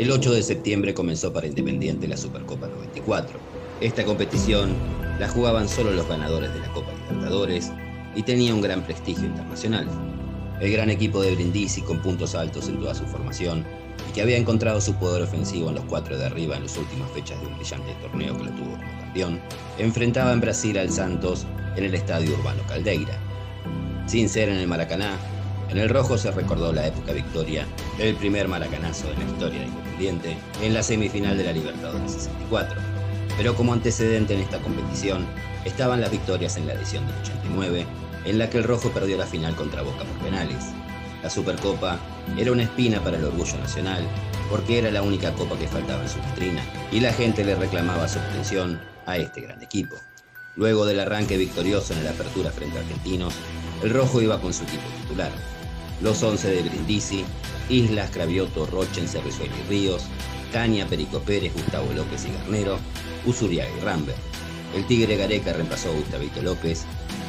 El 8 de septiembre comenzó para Independiente la Supercopa 94. Esta competición la jugaban solo los ganadores de la Copa Libertadores y tenía un gran prestigio internacional. El gran equipo de Brindisi con puntos altos en toda su formación y que había encontrado su poder ofensivo en los cuatro de arriba en las últimas fechas de un brillante torneo que lo tuvo como campeón, enfrentaba en Brasil al Santos en el Estadio Urbano Caldeira. Sin ser en el Maracaná, en el rojo se recordó la época victoria del primer maracanazo de la historia de Independiente en la semifinal de la Libertadores 64. Pero como antecedente en esta competición estaban las victorias en la edición del 89, en la que el rojo perdió la final contra Boca por penales. La Supercopa era una espina para el orgullo nacional, porque era la única copa que faltaba en su vitrina, y la gente le reclamaba su a este gran equipo. Luego del arranque victorioso en la apertura frente a Argentinos, el rojo iba con su equipo titular, los 11 de Brindisi, Islas, Cravioto, Rochen, Cerrizuela y Ríos, Caña, Perico Pérez, Gustavo López y Garnero, Usuriaga y Rambert. El Tigre Gareca reemplazó a Gustavito López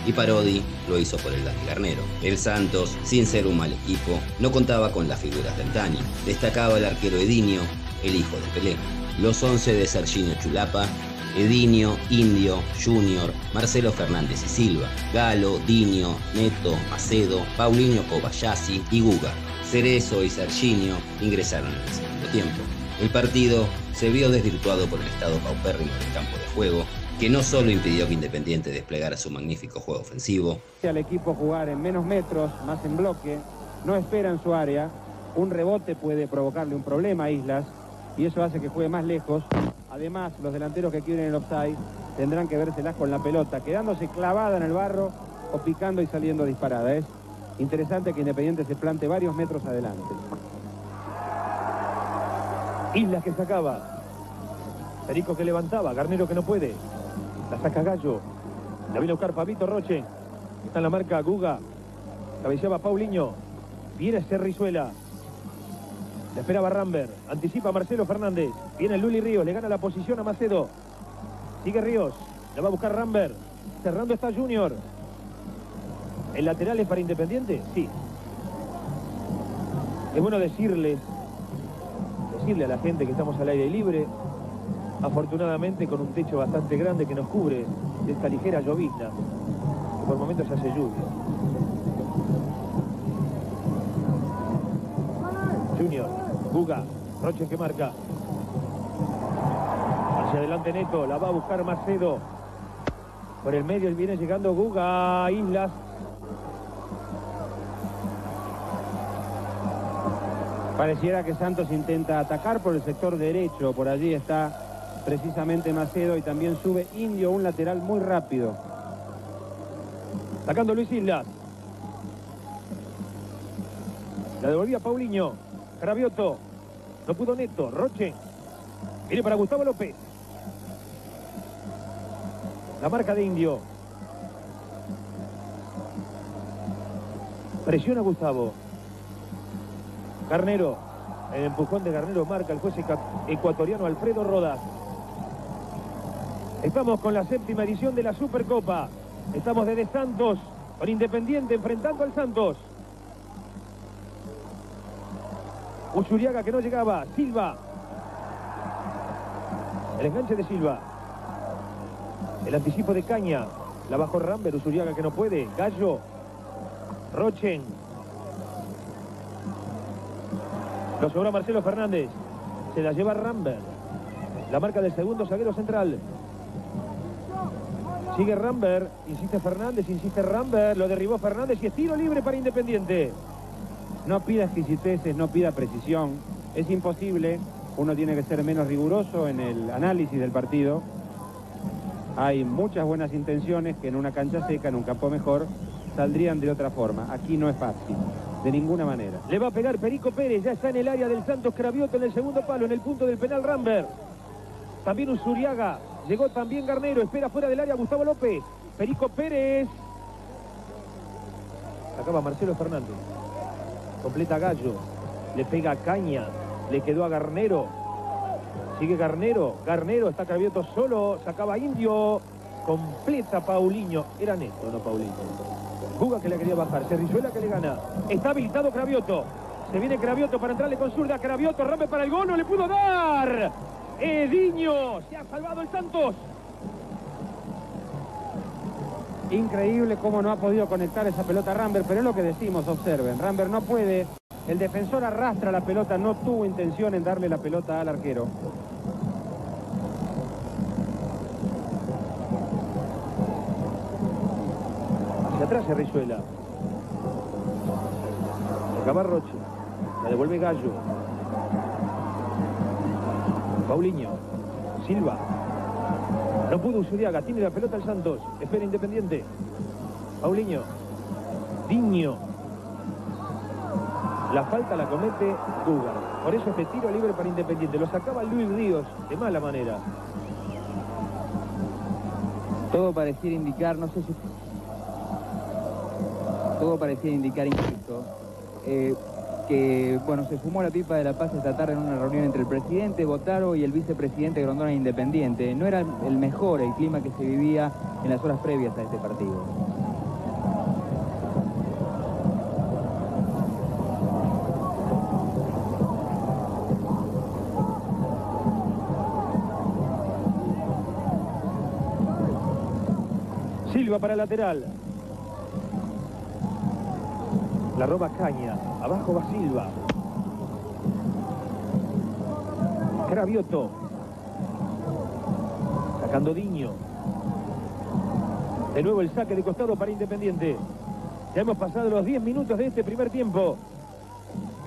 y Parodi lo hizo por el Dani Garnero. El Santos, sin ser un mal equipo, no contaba con las figuras del Dani. Destacaba el arquero Edinio, el hijo de Pelé. Los 11 de Serginio Chulapa, Edinio, Indio, Junior, Marcelo Fernández y Silva, Galo, Dinio, Neto, Macedo, Paulinho Kobayashi y Guga. Cerezo y Serginio ingresaron en el segundo tiempo. El partido se vio desvirtuado por el estado paupérrimo del campo de juego, que no solo impidió que Independiente desplegara su magnífico juego ofensivo. Al equipo jugar en menos metros, más en bloque, no espera en su área, un rebote puede provocarle un problema a Islas y eso hace que juegue más lejos Además, los delanteros que quieren el offside tendrán que vérselas con la pelota, quedándose clavada en el barro o picando y saliendo disparada. Es interesante que Independiente se plante varios metros adelante. Islas que sacaba. Perico que levantaba. Garnero que no puede. La saca Gallo. La viene a buscar Pabito Roche. Está en la marca Guga. Cabeceaba Paulinho. Viene Cerrizuela. La esperaba Rambert. Anticipa Marcelo Fernández. Viene Luli Ríos. Le gana la posición a Macedo. Sigue Ríos. La va a buscar Rambert. Cerrando está Junior. ¿El lateral es para Independiente? Sí. Es bueno decirles, decirle a la gente que estamos al aire libre, afortunadamente con un techo bastante grande que nos cubre esta ligera llovizna, que por momentos hace lluvia. Junior, Guga, Roche que marca. Hacia adelante Neto, la va a buscar Macedo. Por el medio viene llegando Guga, Islas. Pareciera que Santos intenta atacar por el sector derecho. Por allí está precisamente Macedo y también sube Indio, un lateral muy rápido. Sacando Luis Islas. La devolvía Paulinho. Cravioto. No pudo Neto. Roche. Viene para Gustavo López. La marca de Indio. Presiona Gustavo. Garnero. El empujón de Garnero marca el juez ecuatoriano Alfredo Rodas. Estamos con la séptima edición de la Supercopa. Estamos desde Santos, con Independiente enfrentando al Santos. Usuriaga que no llegaba. Silva. El enganche de Silva. El anticipo de Caña. La bajó Rambert. Usuriaga que no puede. Gallo. Rochen. Lo sobra Marcelo Fernández. Se la lleva Rambert. La marca del segundo zaguero central. Sigue Rambert. Insiste Fernández. Insiste Rambert. Lo derribó Fernández y es tiro libre para Independiente. No pida exquisiteces, no pida precisión. Es imposible. Uno tiene que ser menos riguroso en el análisis del partido. Hay muchas buenas intenciones que en una cancha seca, en un campo mejor, saldrían de otra forma. Aquí no es fácil, de ninguna manera. Le va a pegar Perico Pérez, ya está en el área del Santos Cravioto en el segundo palo, en el punto del penal Rambert. También Usuriaga, llegó también Garnero, espera fuera del área Gustavo López. Perico Pérez. Acaba Marcelo Fernández. Completa Gallo. Le pega Caña. Le quedó a Garnero. Sigue Garnero. Garnero está Cravioto solo. Sacaba Indio. Completa Paulinho. Era neto, no Paulinho. Juga que le quería bajar. Cerrizuela que le gana. Está habilitado Cravioto. Se viene Cravioto para entrarle con zurda. Cravioto, rampe para el gol, no le pudo dar. Ediño, se ha salvado el Santos. Increíble cómo no ha podido conectar esa pelota Rambert, pero es lo que decimos, observen. Rambert no puede, el defensor arrastra la pelota, no tuvo intención en darle la pelota al arquero. Hacia atrás se Rizuela. Acaba Roche. La devuelve Gallo. Paulinho. Silva. No pudo Usuriaga. Tiene la pelota el Santos. Espera Independiente. Paulinho. Diño. La falta la comete Guga. Por eso este tiro libre para Independiente. Lo sacaba Luis Ríos de mala manera. Todo pareciera indicar, no sé si... Todo parecía indicar, insisto, eh, que, bueno, se fumó la pipa de la paz esta tarde en una reunión entre el presidente Botaro y el vicepresidente Grondona Independiente. No era el mejor el clima que se vivía en las horas previas a este partido. Silva para el lateral. La roba Caña. Abajo va Silva. Cravioto. Sacando Diño. De nuevo el saque de costado para Independiente. Ya hemos pasado los 10 minutos de este primer tiempo.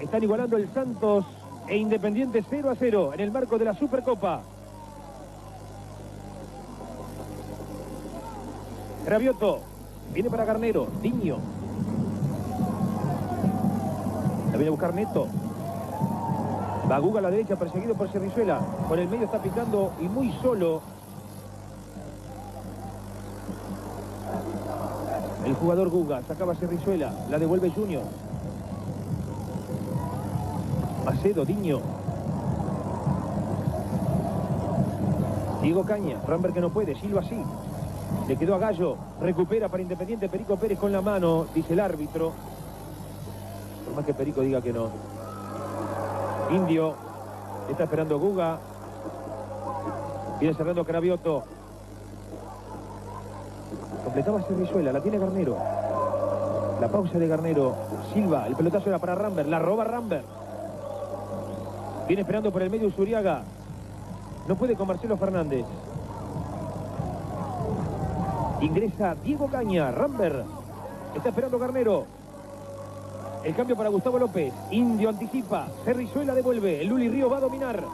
Están igualando el Santos e Independiente 0 a 0 en el marco de la Supercopa. Cravioto. Viene para Garnero. Diño. La viene a buscar Neto. Va Guga a la derecha, perseguido por Cerrizuela. Por el medio está picando y muy solo. El jugador Guga sacaba Cerrizuela. La devuelve Junior. Macedo, Diño. Diego Caña. Rambert que no puede. Silva sí. Le quedó a Gallo. Recupera para Independiente Perico Pérez con la mano, dice el árbitro. Más que Perico diga que no. Indio. Está esperando Guga. Viene cerrando Cravioto. Completaba Cerrizuela. La tiene Garnero. La pausa de Garnero. Silva. El pelotazo era para Rambert. La roba Rambert. Viene esperando por el medio Usuriaga. No puede con Marcelo Fernández. Ingresa Diego Caña, Rambert. Está esperando Garnero. El cambio para Gustavo López. Indio anticipa. Cerrizuela devuelve. El Luli Río va a dominar.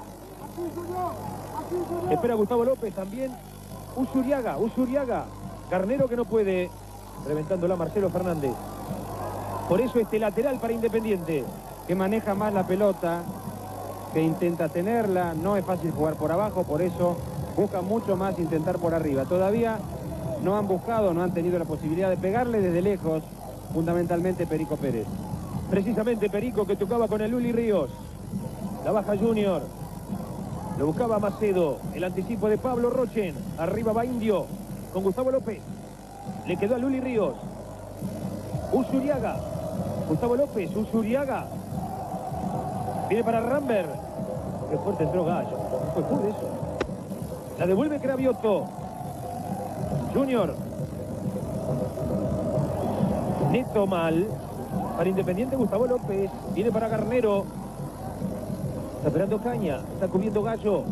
Espera Gustavo López también. Usuriaga, Usuriaga. Garnero que no puede. Reventándola Marcelo Fernández. Por eso este lateral para Independiente. Que maneja más la pelota, que intenta tenerla. No es fácil jugar por abajo, por eso busca mucho más intentar por arriba. Todavía no han buscado, no han tenido la posibilidad de pegarle desde lejos, fundamentalmente Perico Pérez. Precisamente Perico que tocaba con el Luli Ríos. La baja Junior. Lo buscaba Macedo. El anticipo de Pablo Rochen. Arriba va Indio. Con Gustavo López. Le quedó a Luli Ríos. Usuriaga. Gustavo López. Usuriaga. Viene para Rambert. Qué fuerte entró Gallo. Fue por eso. La devuelve Cravioto. Junior. Neto mal. Para Independiente Gustavo López. Viene para Garnero. Está esperando Caña. Está cubriendo Gallo.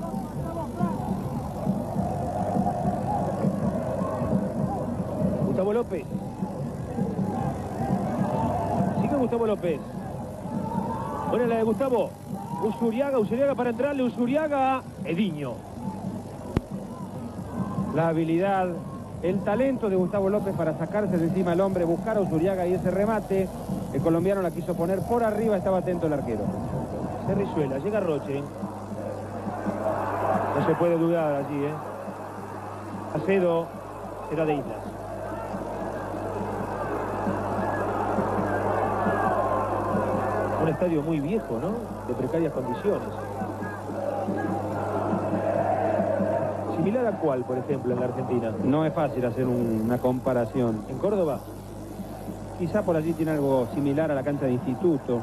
Gustavo López. Sigue Gustavo López. Buena la de Gustavo. Usuriaga, Usuriaga para entrarle. Usuriaga. Ediño. La habilidad, el talento de Gustavo López para sacarse de encima al hombre, buscar a Usuriaga y ese remate. El colombiano la quiso poner por arriba, estaba atento el arquero. Cerrizuela, llega Roche. No se puede dudar allí, ¿eh? Acedo era de Islas. Un estadio muy viejo, ¿no? De precarias condiciones. ¿Similar a cuál, por ejemplo, en la Argentina? No es fácil hacer un- una comparación. ¿En Córdoba? Quizá por allí tiene algo similar a la cancha de instituto.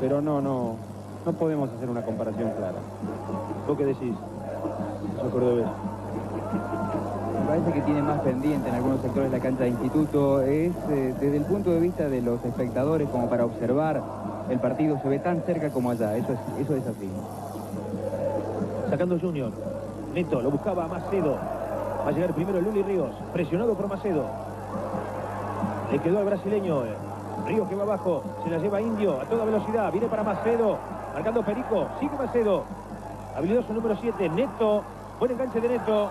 pero no, no, no podemos hacer una comparación clara. ¿Vos qué decís? Eso cordobés. Me parece que tiene más pendiente en algunos sectores la cancha de instituto. Es eh, desde el punto de vista de los espectadores como para observar el partido se ve tan cerca como allá. Eso es, eso es así. Sacando Junior. Neto, lo buscaba a Macedo. Va a llegar primero Luli Ríos, presionado por Macedo. Le quedó al brasileño. eh. Ríos que va abajo, se la lleva Indio a toda velocidad. Viene para Macedo, marcando Perico. Sigue Macedo. Habilidoso número 7, Neto. Buen enganche de Neto.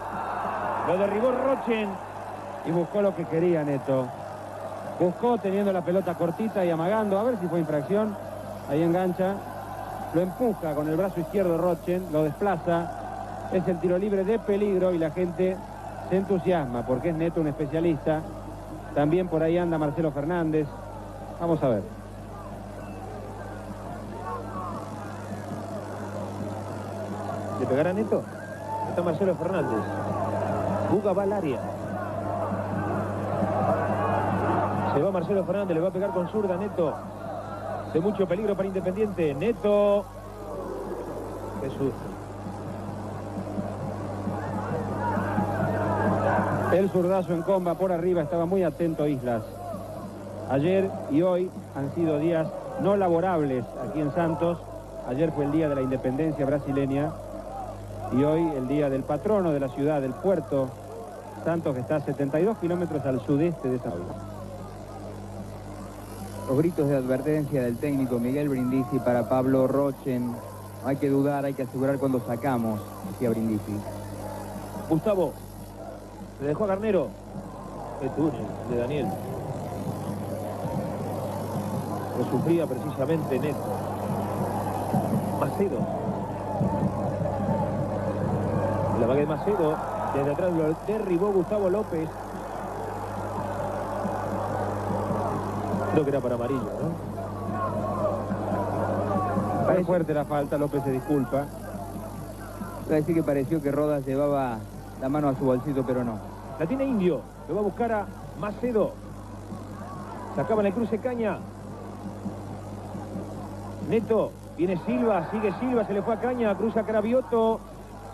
Lo derribó Rochen. Y buscó lo que quería Neto. Buscó teniendo la pelota cortita y amagando, a ver si fue infracción. Ahí engancha. Lo empuja con el brazo izquierdo Rochen, lo desplaza. Es el tiro libre de peligro y la gente se entusiasma porque es Neto un especialista. También por ahí anda Marcelo Fernández. Vamos a ver. ¿Le pegará Neto? Está Marcelo Fernández. Buga va al área. Se va Marcelo Fernández, le va a pegar con zurda Neto. De mucho peligro para Independiente. Neto. Jesús. El zurdazo en comba por arriba, estaba muy atento Islas. Ayer y hoy han sido días no laborables aquí en Santos. Ayer fue el día de la independencia brasileña y hoy el día del patrono de la ciudad, del puerto Santos, que está a 72 kilómetros al sudeste de esa villa. Los gritos de advertencia del técnico Miguel Brindisi para Pablo Rochen. Hay que dudar, hay que asegurar cuando sacamos, decía Brindisi. Gustavo. Le dejó a Garnero. Qué túnel de Daniel. Lo sufría precisamente Neto. Macedo. La vaga de Macedo. Desde atrás lo derribó Gustavo López. Creo que era para amarillo, ¿no? Fue fuerte la falta, López se disculpa. Iba a que pareció que Rodas llevaba la mano a su bolsito, pero no. La tiene Indio. Lo va a buscar a Macedo. Sacaba en el cruce Caña. Neto. Viene Silva. Sigue Silva. Se le fue a Caña. Cruza Cravioto.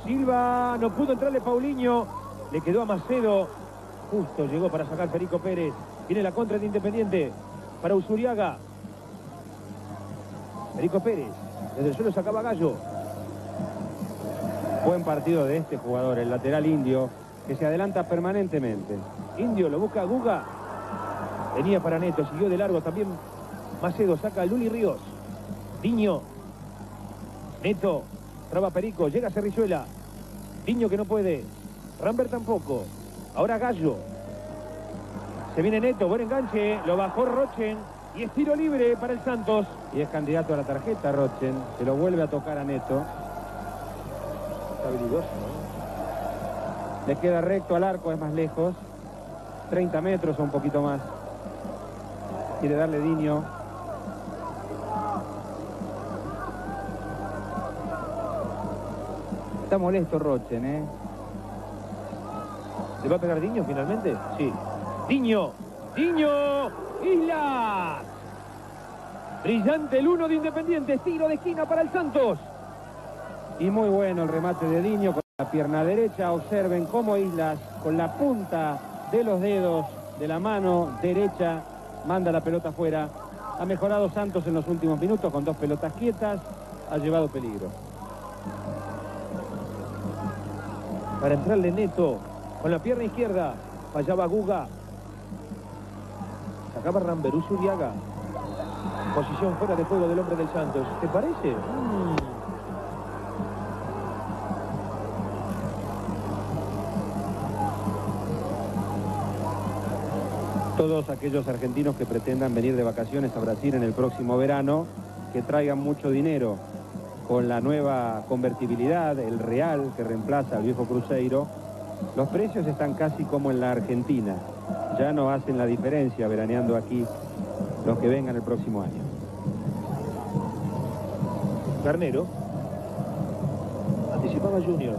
Silva. No pudo entrarle Paulinho. Le quedó a Macedo. Justo llegó para sacar Perico Pérez. Viene la contra de Independiente. Para Usuriaga. Perico Pérez. Desde el suelo sacaba Gallo. Buen partido de este jugador, el lateral indio, que se adelanta permanentemente. Indio lo busca Guga. Venía para Neto, siguió de largo también. Macedo saca Luli Ríos. Diño. Neto. Traba Perico. Llega Cerrizuela. Diño que no puede. Rambert tampoco. Ahora Gallo. Se viene Neto. Buen enganche. Lo bajó Rochen. Y es tiro libre para el Santos. Y es candidato a la tarjeta Rochen. Se lo vuelve a tocar a Neto. Le queda recto al arco, es más lejos. 30 metros o un poquito más. Quiere darle Diño. Está molesto Rochen, ¿eh? ¿Le va a pegar Diño finalmente? Sí. Diño. Diño. Islas. Brillante el uno de Independiente. Tiro de esquina para el Santos. Y muy bueno el remate de Diño con la pierna derecha. Observen cómo Islas con la punta de los dedos de la mano derecha manda la pelota afuera. Ha mejorado Santos en los últimos minutos con dos pelotas quietas. Ha llevado peligro. Para entrarle Neto. Con la pierna izquierda. Fallaba Guga. Sacaba Ramberú Zuriaga. Posición fuera de juego del hombre del Santos. ¿Te parece? Mm. Todos aquellos argentinos que pretendan venir de vacaciones a Brasil en el próximo verano, que traigan mucho dinero con la nueva convertibilidad, el real que reemplaza al viejo cruceiro, los precios están casi como en la Argentina. Ya no hacen la diferencia veraneando aquí los que vengan el próximo año. Garnero. Anticipaba Junior.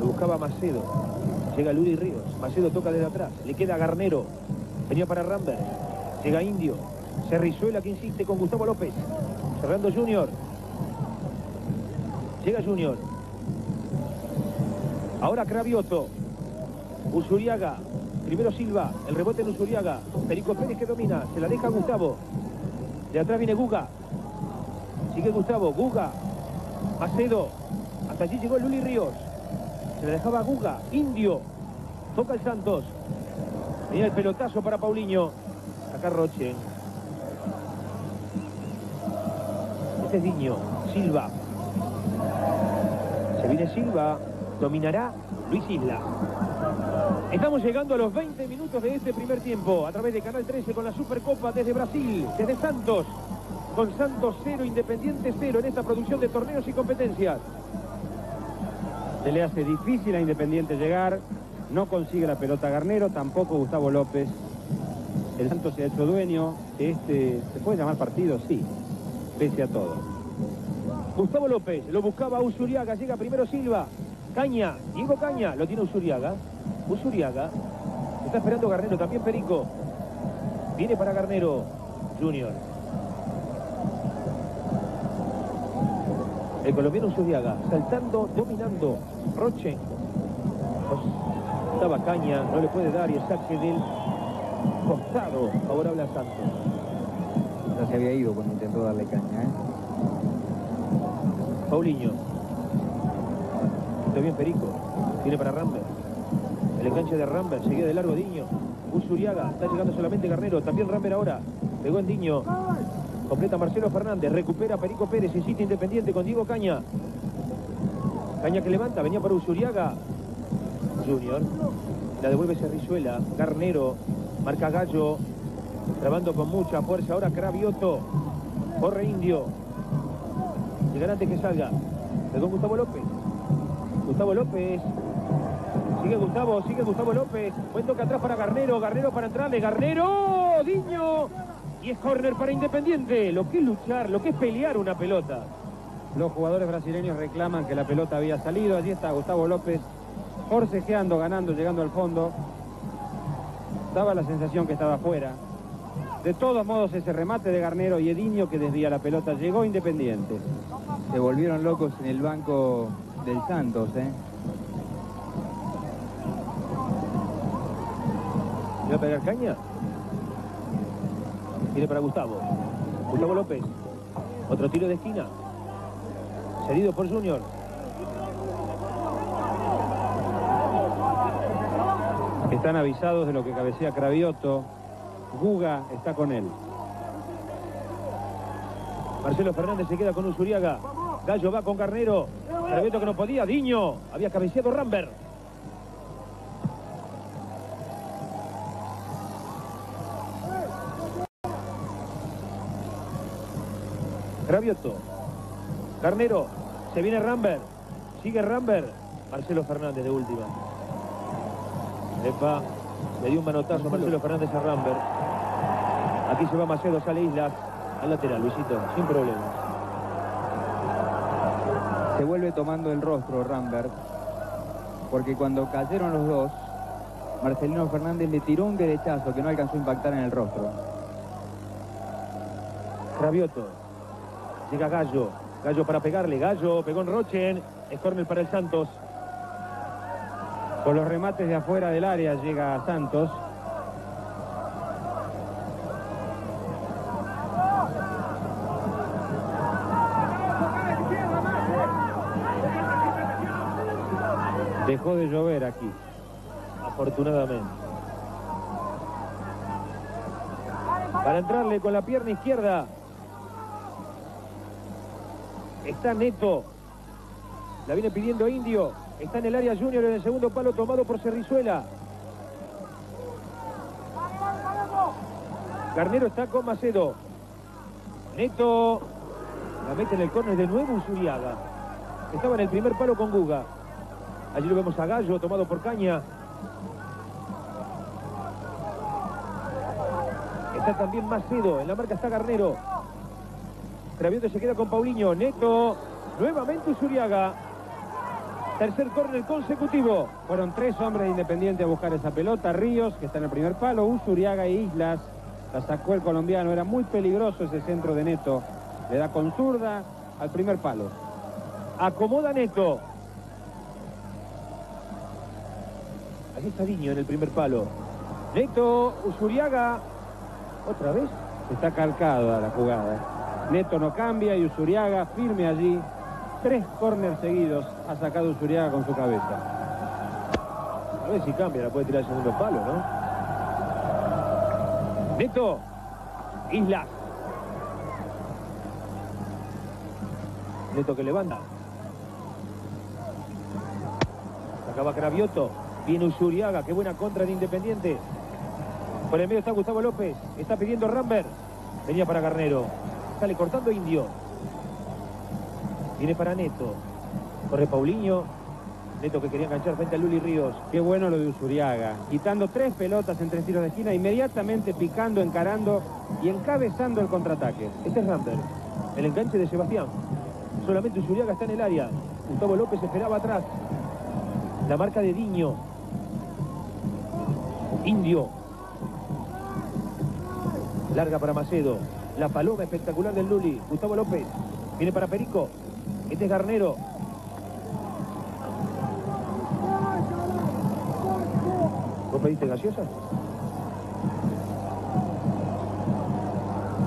Lo buscaba Macedo. Llega Luli Ríos. Macedo toca desde atrás. Le queda Garnero. Venía para Rambert. Llega Indio. Cerrizuela que insiste con Gustavo López. Cerrando Junior. Llega Junior. Ahora Cravioto. Usuriaga. Primero Silva. El rebote en Usuriaga. Perico Pérez que domina. Se la deja Gustavo. De atrás viene Guga. Sigue Gustavo. Guga. Macedo. Hasta allí llegó Luli Ríos. Se la dejaba Guga. Indio. Toca el Santos. Venía el pelotazo para Paulinho. Acá Roche. Este es Diño. Silva. Se viene Silva. Dominará Luis Isla. Estamos llegando a los 20 minutos de este primer tiempo a través de Canal 13 con la Supercopa desde Brasil, desde Santos. Con Santos 0, Independiente 0 en esta producción de torneos y competencias. Se le hace difícil a Independiente llegar. No consigue la pelota Garnero, tampoco Gustavo López. El Santos se ha hecho dueño. Este, ¿Se puede llamar partido? Sí, pese a todo. Gustavo López lo buscaba Usuriaga, llega primero Silva. Caña, Diego Caña, lo tiene Usuriaga. Usuriaga. Está esperando Garnero, también Perico. Viene para Garnero, Junior. El colombiano Usuriaga, saltando, dominando. Roche. Estaba Caña, no le puede dar y el saque del costado favorable a Santos. Ya se había ido cuando intentó darle caña, ¿eh? Paulinho. Está bien Perico. Viene para Rambert. El enganche de Rambert. Seguía de largo Diño. Usuriaga. Está llegando solamente Garnero. También Rambert ahora. Pegó en Diño. Completa Marcelo Fernández. Recupera Perico Pérez. Insiste Independiente con Diego Caña. Caña que levanta. Venía para Usuriaga. Junior. La devuelve Cerrizuela. Garnero. Marca Gallo. Trabando con mucha fuerza. Ahora Cravioto. Corre Indio. Llegará antes que salga. Pegó Gustavo López. Gustavo López. Sigue Gustavo, sigue Gustavo López. Buen toque atrás para Garnero. Garnero para entrarle. Garnero. Diño. Y es córner para Independiente. Lo que es luchar, lo que es pelear una pelota. Los jugadores brasileños reclaman que la pelota había salido. Allí está Gustavo López forcejeando, ganando, llegando al fondo. Daba la sensación que estaba fuera. De todos modos, ese remate de Garnero y Edinho que desvía la pelota llegó Independiente. Se volvieron locos en el banco del Santos, ¿eh? ¿Le va a pegar caña? Viene para Gustavo. Gustavo López. Otro tiro de esquina. Cedido por Junior. Están avisados de lo que cabecea Cravioto. Guga está con él. Marcelo Fernández se queda con Usuriaga. Gallo va con Garnero. Cravioto que no podía. Diño. Había cabeceado Rambert. Cravioto. Garnero. Se viene Rambert. Sigue Rambert. Marcelo Fernández de última. Epa. Le dio un manotazo a Marcelo Fernández a Rambert. Aquí se va Macedo, sale Islas. Al lateral, Luisito. Sin problemas. Se vuelve tomando el rostro Rambert, porque cuando cayeron los dos, Marcelino Fernández le tiró un derechazo que no alcanzó a impactar en el rostro. Rabioto. Llega Gallo. Gallo para pegarle. Gallo pegó en Rochen. Es para el Santos. Con los remates de afuera del área llega Santos. Dejó de llover aquí. Afortunadamente. Para entrarle con la pierna izquierda. Está Neto. La viene pidiendo Indio. Está en el área Junior en el segundo palo tomado por Cerrizuela. Garnero está con Macedo. Neto. La mete en el córner de nuevo Usuriaga. Estaba en el primer palo con Guga. Allí lo vemos a Gallo, tomado por Caña. Está también Macedo. En la marca está Garnero. Cravioto se queda con Paulinho. Neto. Nuevamente Usuriaga. Tercer córner consecutivo. Fueron tres hombres de Independiente a buscar esa pelota. Ríos, que está en el primer palo. Usuriaga e Islas. La sacó el colombiano, era muy peligroso ese centro de Neto. Le da con zurda al primer palo. Acomoda Neto. Ahí está Diño en el primer palo. Neto, Usuriaga. ¿Otra vez? Está calcada la jugada. Neto no cambia y Usuriaga firme allí. Tres córneres seguidos ha sacado Usuriaga con su cabeza. A ver si cambia, la puede tirar el segundo palo, ¿no? Neto. Islas. Neto que levanta. Acaba Cravioto. Viene Usuriaga. Qué buena contra de Independiente. Por el medio está Gustavo López. Está pidiendo Rambert. Venía para Garnero. Sale cortando Indio. Viene para Neto. Corre Paulinho. Neto que quería enganchar frente a Luli Ríos. Qué bueno lo de Usuriaga. Quitando tres pelotas en tres tiros de esquina, inmediatamente picando, encarando y encabezando el contraataque. Este es Rambert. El enganche de Sebastián. Solamente Usuriaga está en el área. Gustavo López esperaba atrás. La marca de Diño. Indio. Larga para Macedo. La paloma espectacular del Luli. Gustavo López. Viene para Perico. Este es Garnero. ¿Vos pediste gaseosa?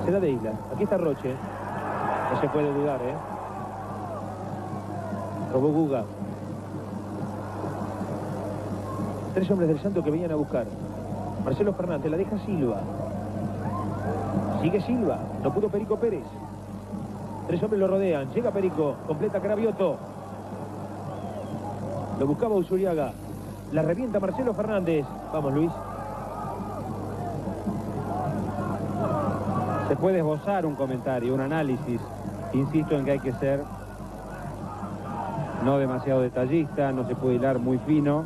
Será de Isla. Aquí está Roche. No se puede dudar, ¿eh? Robó Guga. Tres hombres del Santo que venían a buscar. Marcelo Fernández, la deja Silva. Sigue Silva. No pudo Perico Pérez. Tres hombres lo rodean. Llega Perico. Completa Cravioto. Lo buscaba Usuriaga. La revienta Marcelo Fernández. Vamos, Luis. Se puede esbozar un comentario, un análisis. Insisto en que hay que ser no demasiado detallista, no se puede hilar muy fino,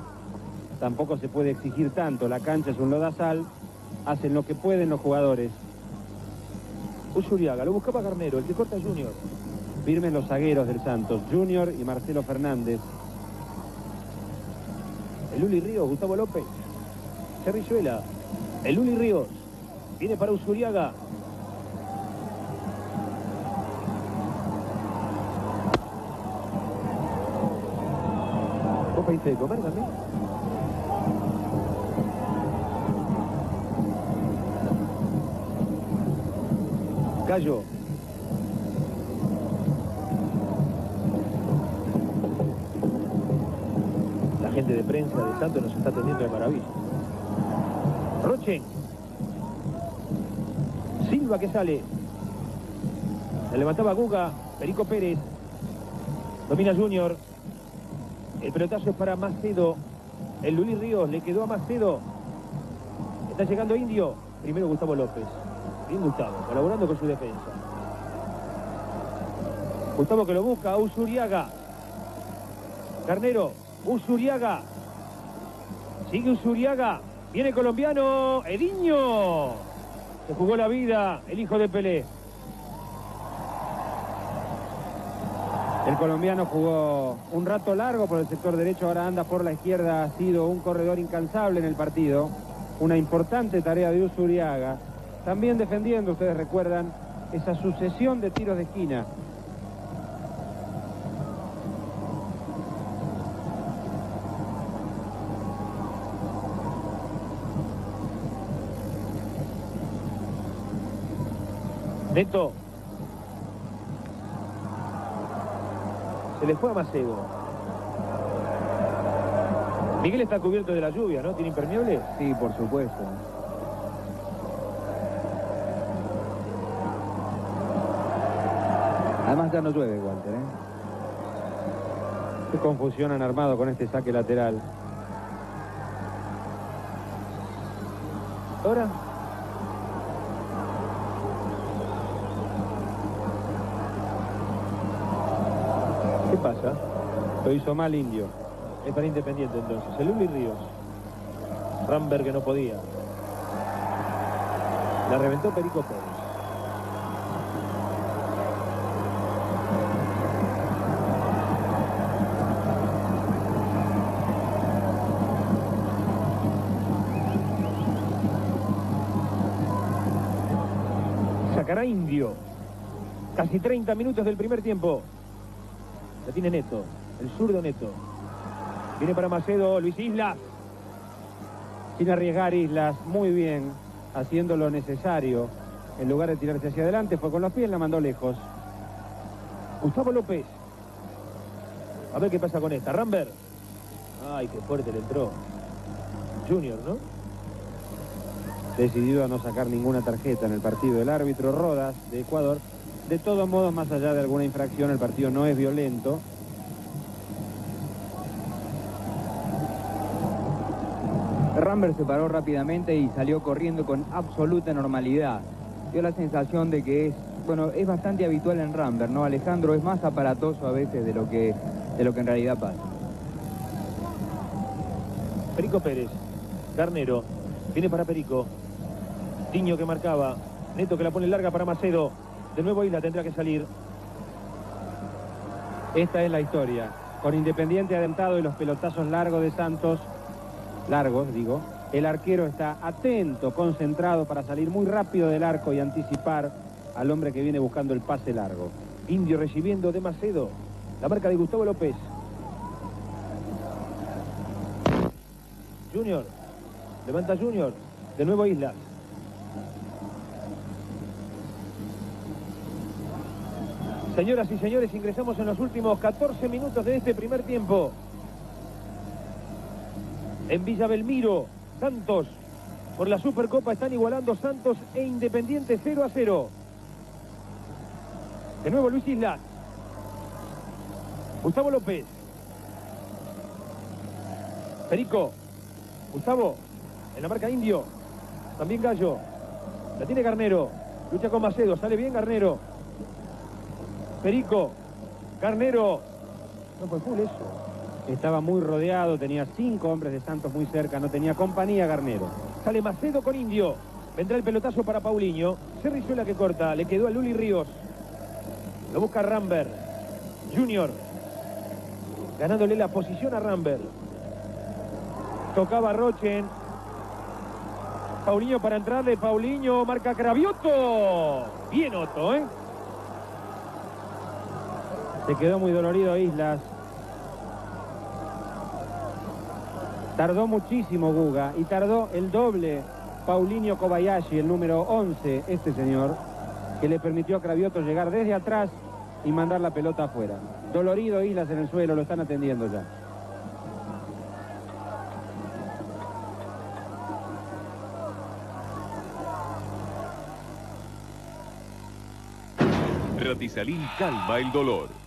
tampoco se puede exigir tanto. La cancha es un lodazal, hacen lo que pueden los jugadores. Usuriaga, lo buscaba Garnero, el que corta Junior. Firmen los zagueros del Santos, Junior y Marcelo Fernández. El Luli Ríos, Gustavo López. Cerrizuela. El Luli Ríos. Viene para Usuriaga. ¿Vos pediste de comer La gente de prensa de Santos nos está atendiendo de maravilla. Roche. Silva que sale. Se levantaba Guga. Perico Pérez. Domina Junior. El pelotazo es para Macedo. El Luli Ríos le quedó a Macedo. Está llegando Indio. Primero Gustavo López. Bien Gustavo, colaborando con su defensa. Gustavo que lo busca, Usuriaga. Carnero, Usuriaga. Sigue Usuriaga. Viene colombiano, Ediño. Se jugó la vida, el hijo de Pelé. El colombiano jugó un rato largo por el sector derecho, ahora anda por la izquierda, ha sido un corredor incansable en el partido. Una importante tarea de Usuriaga. También defendiendo, ustedes recuerdan, esa sucesión de tiros de esquina. Neto. Se le fue a Macedo. Miguel está cubierto de la lluvia, ¿no? ¿Tiene impermeable? Sí, por supuesto. Además ya no llueve, Walter, ¿eh? Qué confusión han armado con este saque lateral. Ahora. ¿Qué pasa? Lo hizo mal Indio. Es para Independiente entonces. El Uli Ríos. Ramberg que no podía. La reventó Perico Pérez. Indio. Casi 30 minutos del primer tiempo. La tiene Neto. El zurdo Neto. Viene para Macedo, Luis Islas. Sin arriesgar Islas, muy bien, haciendo lo necesario. En lugar de tirarse hacia adelante, fue con los pies, la mandó lejos. Gustavo López. A ver qué pasa con esta. Rambert. Ay, qué fuerte le entró. Junior, ¿no? Decidido a no sacar ninguna tarjeta en el partido del árbitro Rodas de Ecuador. De todos modos, más allá de alguna infracción, el partido no es violento. Rambert se paró rápidamente y salió corriendo con absoluta normalidad. Dio la sensación de que es, bueno, es bastante habitual en Rambert, ¿no? Alejandro es más aparatoso a veces de lo que, de lo que en realidad pasa. Perico Pérez. Carnero. Viene para Perico. Tiño que marcaba. Neto que la pone larga para Macedo. De nuevo Isla tendrá que salir. Esta es la historia. Con Independiente adentado y los pelotazos largos de Santos, largos digo, el arquero está atento, concentrado para salir muy rápido del arco y anticipar al hombre que viene buscando el pase largo. Indio recibiendo de Macedo. La marca de Gustavo López. Junior. Levanta Junior. De nuevo Isla. Señoras y señores, ingresamos en los últimos 14 minutos de este primer tiempo. En Villa Belmiro, Santos, por la Supercopa están igualando Santos e Independiente 0 a 0. De nuevo Luis Islas. Gustavo López. Perico. Gustavo. En la marca Indio. También Gallo. La tiene Garnero. Lucha con Macedo. Sale bien Garnero. Perico. Garnero. No fue full eso. Estaba muy rodeado, tenía cinco hombres de Santos muy cerca, no tenía compañía Garnero. Sale Macedo con Indio. Vendrá el pelotazo para Paulinho. Cerrizuela que corta. Le quedó a Luli Ríos. Lo busca Rambert. Junior. Ganándole la posición a Rambert. Tocaba Rochen. Paulinho para entrarle. Paulinho marca Cravioto. Bien Otto, ¿eh? Se quedó muy dolorido Islas. Tardó muchísimo Guga y tardó el doble Paulinho Kobayashi, el número 11, este señor, que le permitió a Cravioto llegar desde atrás y mandar la pelota afuera. Dolorido Islas en el suelo, lo están atendiendo ya. Ratisalín calma el dolor.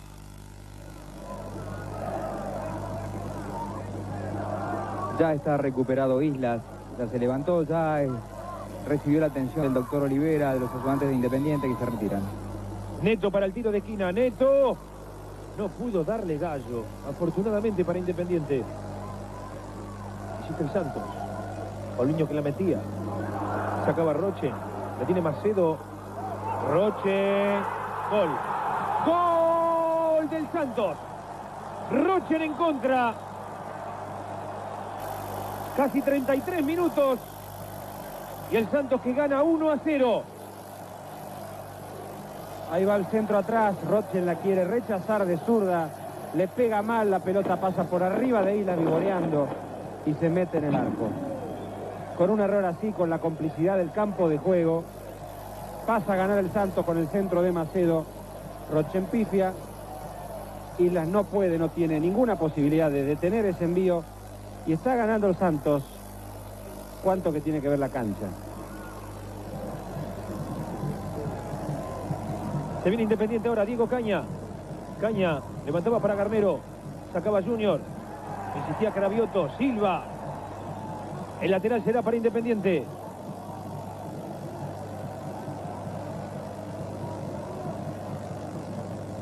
Ya está recuperado Islas, ya se levantó, ya recibió la atención del doctor Olivera, de los ayudantes de Independiente que se retiran. Neto para el tiro de esquina. Neto. No pudo darle gallo. Afortunadamente para Independiente. El Santos. Paulinho que la metía. Sacaba Roche. La tiene Macedo. Roche. Gol. Gol del Santos. Roche en contra. Casi 33 minutos. Y el Santos que gana 1 a 0. Ahí va el centro atrás, Rochen la quiere rechazar de zurda, le pega mal, la pelota pasa por arriba de Isla vivoreando y se mete en el arco. Con un error así, con la complicidad del campo de juego, pasa a ganar el Santos con el centro de Macedo, Rochen pifia, Islas no puede, no tiene ninguna posibilidad de detener ese envío y está ganando el Santos. ¿Cuánto que tiene que ver la cancha? Se viene Independiente ahora, Diego Caña. Caña levantaba para Garnero. Sacaba Junior. Insistía Cravioto. Silva. El lateral será para Independiente.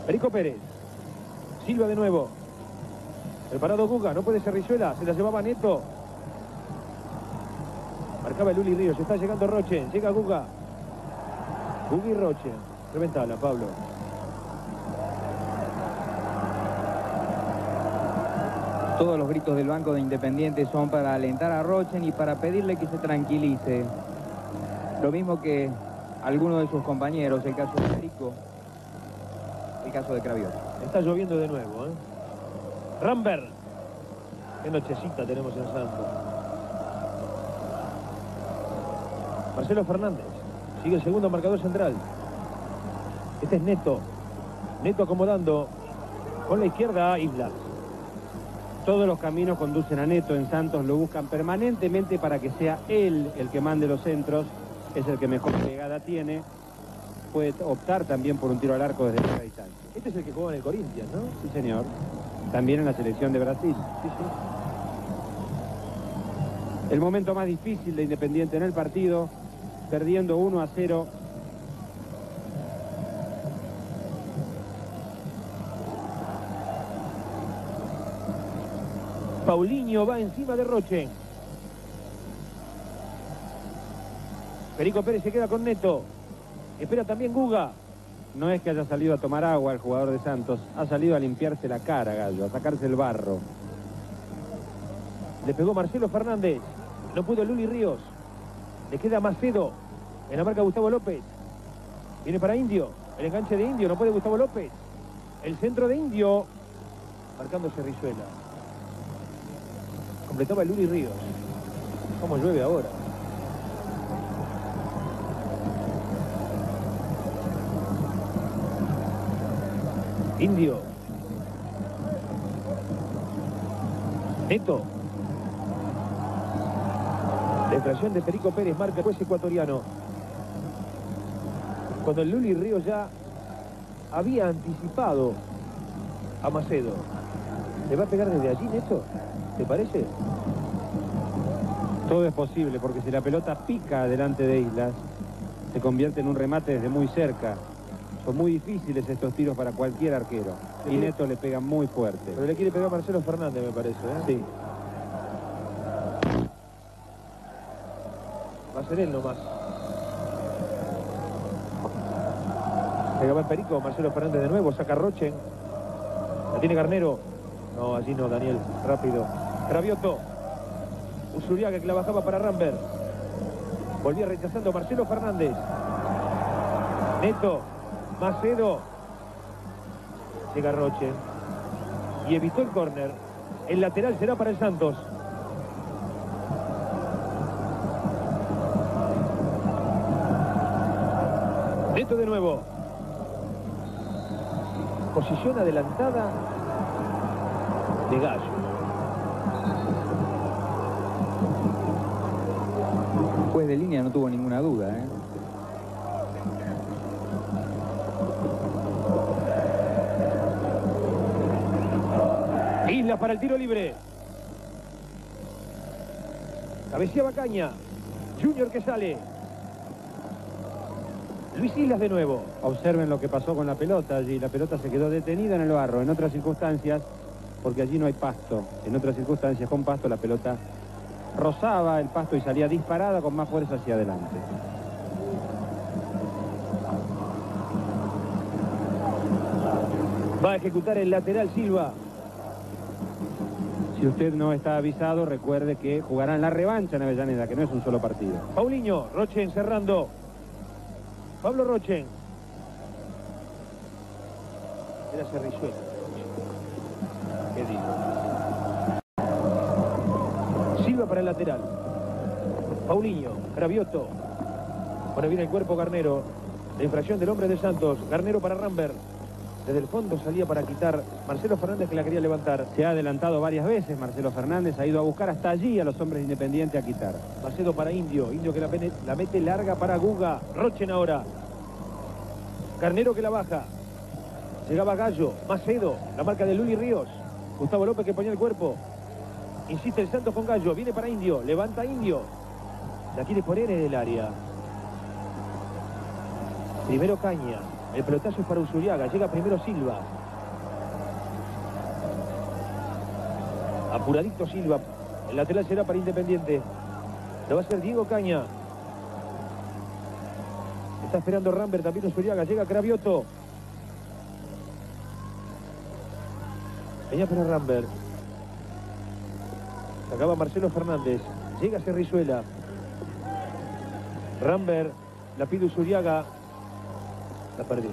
Perico Pérez. Silva de nuevo. Preparado Guga. No puede ser Rizuela. Se la llevaba Neto. Marcaba el Uli Ríos. Está llegando Roche. Llega Guga. Guga y Roche. Reventala, Pablo. Todos los gritos del banco de Independiente son para alentar a Rochen y para pedirle que se tranquilice. Lo mismo que alguno de sus compañeros, el caso de Rico, el caso de Cravioto. Está lloviendo de nuevo, ¿eh? Rambert. Qué nochecita tenemos en Santos. Marcelo Fernández. Sigue el segundo marcador central. Este es Neto. Neto acomodando con la izquierda a Islas. Todos los caminos conducen a Neto en Santos, lo buscan permanentemente para que sea él el que mande los centros, es el que mejor pegada tiene, puede optar también por un tiro al arco desde larga distancia. Este es el que juega en el Corinthians, ¿no? Sí, señor. También en la selección de Brasil. El momento más difícil de Independiente en el partido, perdiendo 1 a 0. Paulinho va encima de Roche. Perico Pérez se queda con Neto. Espera también Guga. No es que haya salido a tomar agua el jugador de Santos, ha salido a limpiarse la cara, Gallo, a sacarse el barro. Le pegó Marcelo Fernández. No pudo Luli Ríos. Le queda Macedo. En la marca Gustavo López. Viene para Indio. El enganche de Indio. No puede Gustavo López. El centro de Indio. Marcándose Rizuela. Completaba Luli Ríos. ¿Cómo llueve ahora? Indio. Neto. La infracción de Perico Pérez marca juez ecuatoriano. Cuando el Luli Ríos ya había anticipado a Macedo. ¿Le va a pegar desde allí, Neto? ¿Te parece? Todo es posible, porque si la pelota pica delante de Islas, se convierte en un remate desde muy cerca. Son muy difíciles estos tiros para cualquier arquero. Y Neto le pega muy fuerte. Pero le quiere pegar a Marcelo Fernández, me parece. ¿eh? Sí. Va a ser él nomás. Pegaba el Perico, Marcelo Fernández de nuevo, saca Rochen. La tiene Garnero. No, allí no, Daniel, rápido. Cravioto. Usuriaga que la bajaba para Rambert. Volvía rechazando Marcelo Fernández. Neto. Macedo. Llega Roche. Y evitó el córner. El lateral será para el Santos. Neto de nuevo. Posición adelantada de Gallo. Juez de línea no tuvo ninguna duda, ¿eh? Islas para el tiro libre. Cabeceaba Caña. Junior que sale. Luis Islas de nuevo. Observen lo que pasó con la pelota allí. La pelota se quedó detenida en el barro. En otras circunstancias, porque allí no hay pasto. En otras circunstancias, con pasto, la pelota rozaba el pasto y salía disparada con más fuerza hacia adelante. Va a ejecutar el lateral Silva. Si usted no está avisado, recuerde que jugarán la revancha en Avellaneda, que no es un solo partido. Paulinho, Rochen cerrando. Pablo Rochen. Era Cerrizuela. ¿Qué digo? Silva para el lateral. Paulinho, Gravioto. Bueno, viene el cuerpo Garnero. La infracción del hombre de Santos. Garnero para Rambert. Desde el fondo salía para quitar Marcelo Fernández que la quería levantar. Se ha adelantado varias veces Marcelo Fernández, ha ido a buscar hasta allí a los hombres independientes a quitar. Macedo para Indio. Indio que la, la mete larga para Guga. Rochen ahora. Carnero que la baja. Llegaba Gallo. Macedo. La marca de Luli Ríos. Gustavo López que ponía el cuerpo. Insiste el Santos con Gallo. Viene para Indio. Levanta Indio. La quiere poner en el área. Primero Caña. El pelotazo es para Usuriaga. Llega primero Silva. Apuradito Silva. El lateral será para Independiente. Lo va a hacer Diego Caña. Está esperando Rambert, también Usuriaga. Llega Cravioto. Venía para Rambert. Sacaba Marcelo Fernández. Llega Cerrizuela. Rambert La pide Usuriaga. La perdió.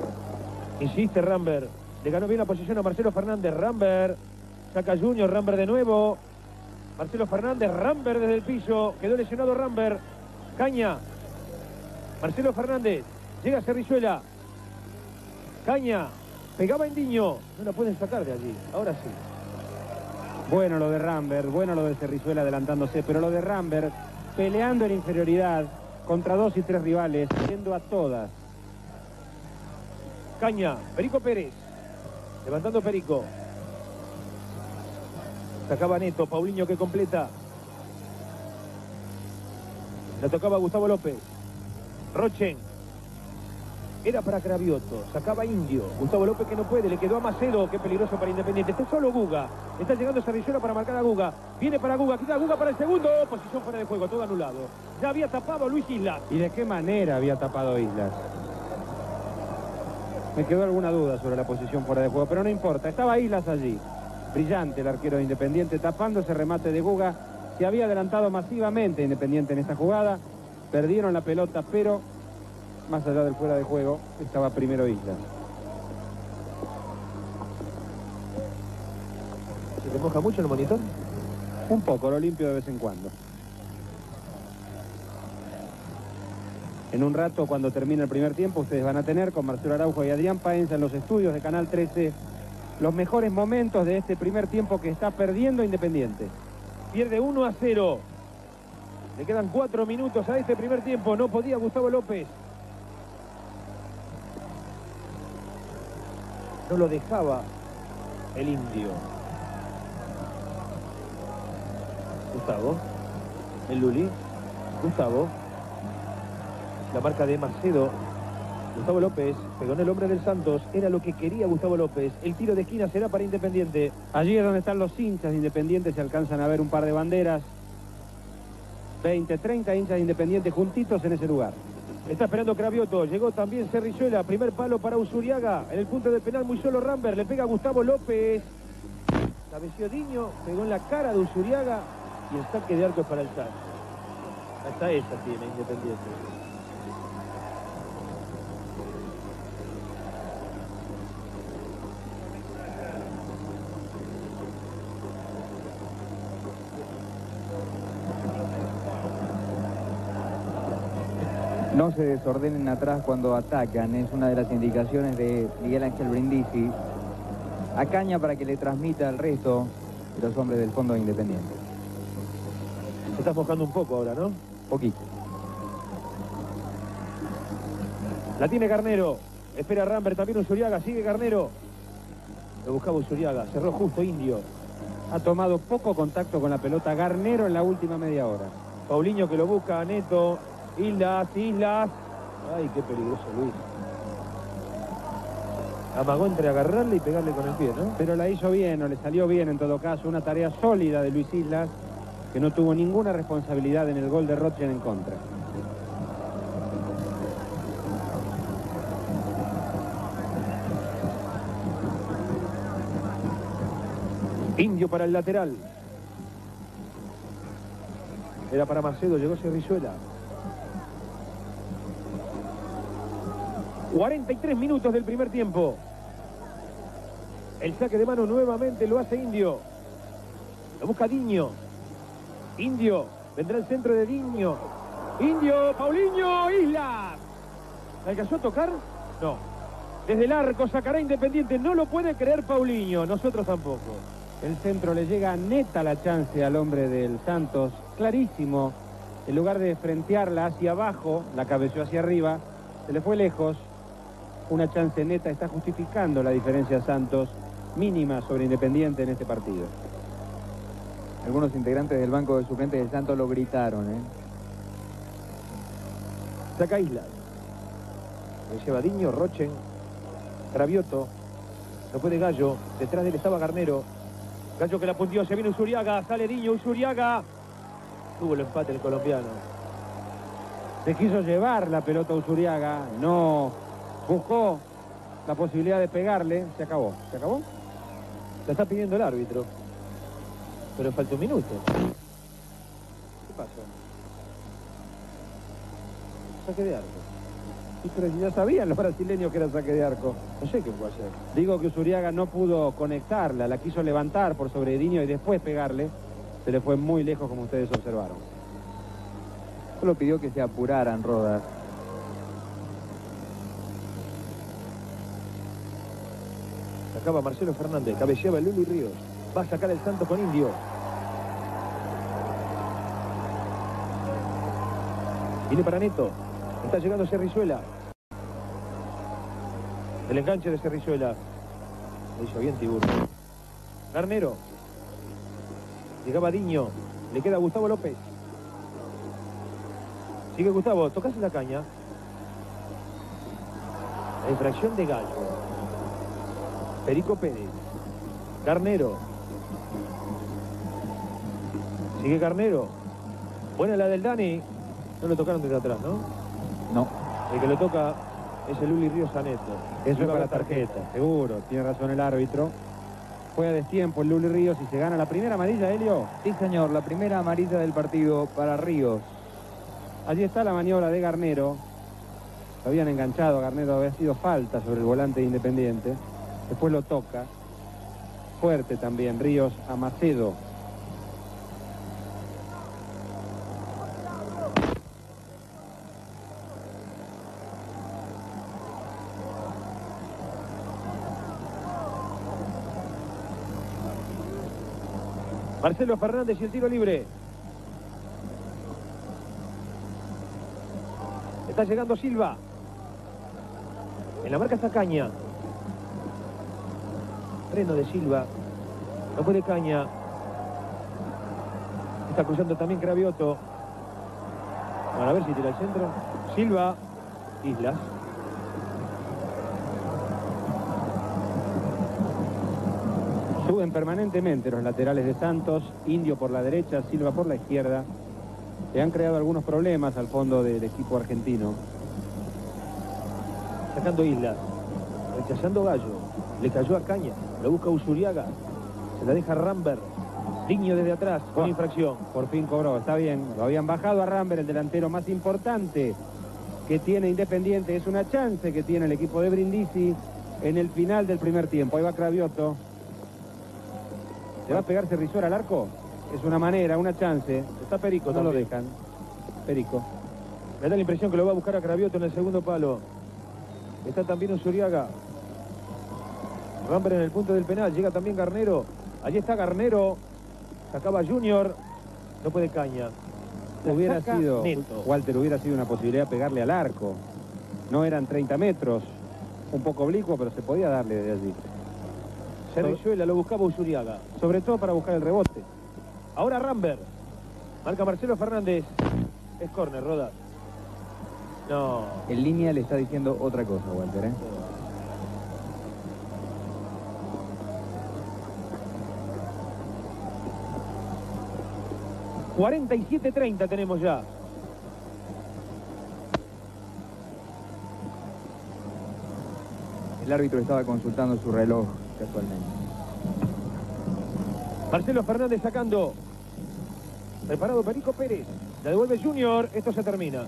Insiste Rambert. Le ganó bien la posición a Marcelo Fernández. Rambert. Saca Junior. Rambert de nuevo. Marcelo Fernández. Rambert desde el piso. Quedó lesionado Rambert. Caña. Marcelo Fernández. Llega Cerrizuela. Caña. Pegaba Indiño. No la pueden sacar de allí. Ahora sí. Bueno lo de Rambert, bueno lo de Cerrizuela adelantándose, pero lo de Rambert peleando en inferioridad contra dos y tres rivales, yendo a todas. Caña, Perico Pérez. Levantando Perico. Sacaba Neto, Paulinho que completa. La tocaba Gustavo López. Rochen. Era para Cravioto. Sacaba Indio. Gustavo López que no puede. Le quedó a Macedo. Qué peligroso para Independiente. Está solo Guga. Está llegando Cerrillola para marcar a Guga. Viene para Guga. Quita Guga para el segundo. Posición fuera de juego. Todo anulado. Ya había tapado Luis Islas. ¿Y de qué manera había tapado Islas? Me quedó alguna duda sobre la posición fuera de juego, pero no importa. Estaba Islas allí. Brillante el arquero de Independiente, tapando ese remate de Guga. Se había adelantado masivamente Independiente en esta jugada. Perdieron la pelota, pero más allá del fuera de juego, estaba primero Islas. ¿Se te moja mucho el monitor? Un poco, lo limpio de vez en cuando. En un rato, cuando termine el primer tiempo, ustedes van a tener con Marcelo Araujo y Adrián Paenza en los estudios de Canal 13 los mejores momentos de este primer tiempo que está perdiendo Independiente. Pierde 1 a 0. Le quedan cuatro minutos a este primer tiempo. No podía Gustavo López. No lo dejaba el indio. Gustavo. El Luli. Gustavo. La marca de Macedo. Gustavo López pegó en el hombre del Santos. Era lo que quería Gustavo López. El tiro de esquina será para Independiente. Allí es donde están los hinchas de Independiente. Se alcanzan a ver un par de banderas. 20, 30 hinchas de Independiente juntitos en ese lugar. Está esperando Cravioto. Llegó también Cerrizuela. Primer palo para Usuriaga. En el punto del penal muy solo Rambert. Le pega a Gustavo López. Cabeció Diño. Pegó en la cara de Usuriaga. Y el saque de arco para el Santos. Hasta esa tiene Independiente. No se desordenen atrás cuando atacan, es una de las indicaciones de Miguel Ángel Brindisi. A Caña para que le transmita al resto de los hombres del Fondo Independiente. Se está mojando un poco ahora, ¿no? Poquito. La tiene Garnero. Espera Rambert, también Usuriaga. Sigue Garnero. Lo buscaba Usuriaga. Cerró justo Indio. Ha tomado poco contacto con la pelota Garnero en la última media hora. Paulinho que lo busca. Neto. Islas, Islas. Ay, qué peligroso Luis. Amagó entre agarrarle y pegarle con el pie, ¿no? Pero la hizo bien o le salió bien en todo caso. Una tarea sólida de Luis Islas que no tuvo ninguna responsabilidad en el gol de Rochen en contra. Indio para el lateral. Era para Macedo, llegó Cerrizuela. 43 minutos del primer tiempo. El saque de mano nuevamente lo hace Indio. Lo busca Diño. Indio. Vendrá el centro de Diño. Indio, Paulinho, Islas. ¿Le alcanzó a tocar? No. Desde el arco sacará Independiente. No lo puede creer Paulinho. Nosotros tampoco. El centro le llega neta la chance al hombre del Santos. Clarísimo. En lugar de frentearla hacia abajo, la cabeció hacia arriba. Se le fue lejos. Una chance neta está justificando la diferencia Santos mínima sobre Independiente en este partido. Algunos integrantes del banco de suplentes del Santos lo gritaron, ¿eh? Saca Islas. Lo lleva Diño, Rochen, Rabioto. No puede Gallo. Detrás de él estaba Garnero. Gallo que la puntió. Se viene Usuriaga. Sale Diño. Usuriaga. Tuvo el empate el colombiano. Se quiso llevar la pelota Usuriaga. No buscó la posibilidad de pegarle. Se acabó. ¿Se acabó? La está pidiendo el árbitro. Pero falta un minuto. ¿Qué pasó? Saque de arco. Pero ya sabían los brasileños que era saque de arco. No sé qué puede hacer. Digo que Usuriaga no pudo conectarla, la quiso levantar por sobre Diño y después pegarle. Se le fue muy lejos como ustedes observaron. Solo pidió que se apuraran Rodas. Sacaba Marcelo Fernández, cabeceaba Luli Ríos. Va a sacar el Santos con Indio. Viene para Neto. Está llegando Cerrizuela. El enganche de Cerrizuela. Lo hizo bien Tiburcio. Garnero. Llegaba Diño. Le queda Gustavo López. Sigue Gustavo. Tocase la caña. La infracción de Gallo. Perico Pérez. Garnero. Sigue Garnero. Buena la del Dani. No lo tocaron desde atrás, ¿no? No. El que lo toca es el Uli Ríos Saneto. Eso es para la tarjeta, seguro. Tiene razón el árbitro. Fue a destiempo el Luli Ríos y se gana la primera amarilla, Helio. Sí, señor, la primera amarilla del partido para Ríos. Allí está la maniobra de Garnero. Lo habían enganchado a Garnero, había sido falta sobre el volante de Independiente. Después lo toca. Fuerte también, Ríos a Macedo. Marcelo Fernández y el tiro libre. Está llegando Silva. En la marca está Caña. Freno de Silva. No puede Caña. Está cruzando también Cravioto. Bueno, a ver si tira el centro. Silva. Islas. Suben permanentemente los laterales de Santos, Indio por la derecha, Silva por la izquierda. Le han creado algunos problemas al fondo del equipo argentino. Sacando Islas. Rechazando Gallo. Le cayó a Caña. Lo busca Usuriaga. Se la deja Rambert. Diño desde atrás con Ah. infracción. Por fin cobró, está bien. Lo habían bajado a Rambert, el delantero más importante que tiene Independiente. Es una chance que tiene el equipo de Brindisi en el final del primer tiempo. Ahí va Cravioto. ¿Se va a pegar Cerrizuela al arco? Es una manera, una chance. Está Perico No lo dejan. Perico. Me da la impresión que lo va a buscar a Cravioto en el segundo palo. Está también Usuriaga. Rambert en el punto del penal. Llega también Garnero. Allí está Garnero. Sacaba Junior. No puede Caña. La Hubiera sido, Neto. Walter, hubiera sido una posibilidad pegarle al arco. No eran 30 metros. Un poco oblicuo, pero se podía darle desde allí. Cerrizuela lo buscaba Usuriaga. Sobre todo para buscar el rebote. Ahora Rambert. Marca Marcelo Fernández. Es córner, Roda. No. En línea le está diciendo otra cosa, Walter, ¿eh? 47-30 tenemos ya. El árbitro estaba consultando su reloj casualmente. Marcelo Fernández sacando. Preparado Perico Pérez. La devuelve Junior. Esto se termina.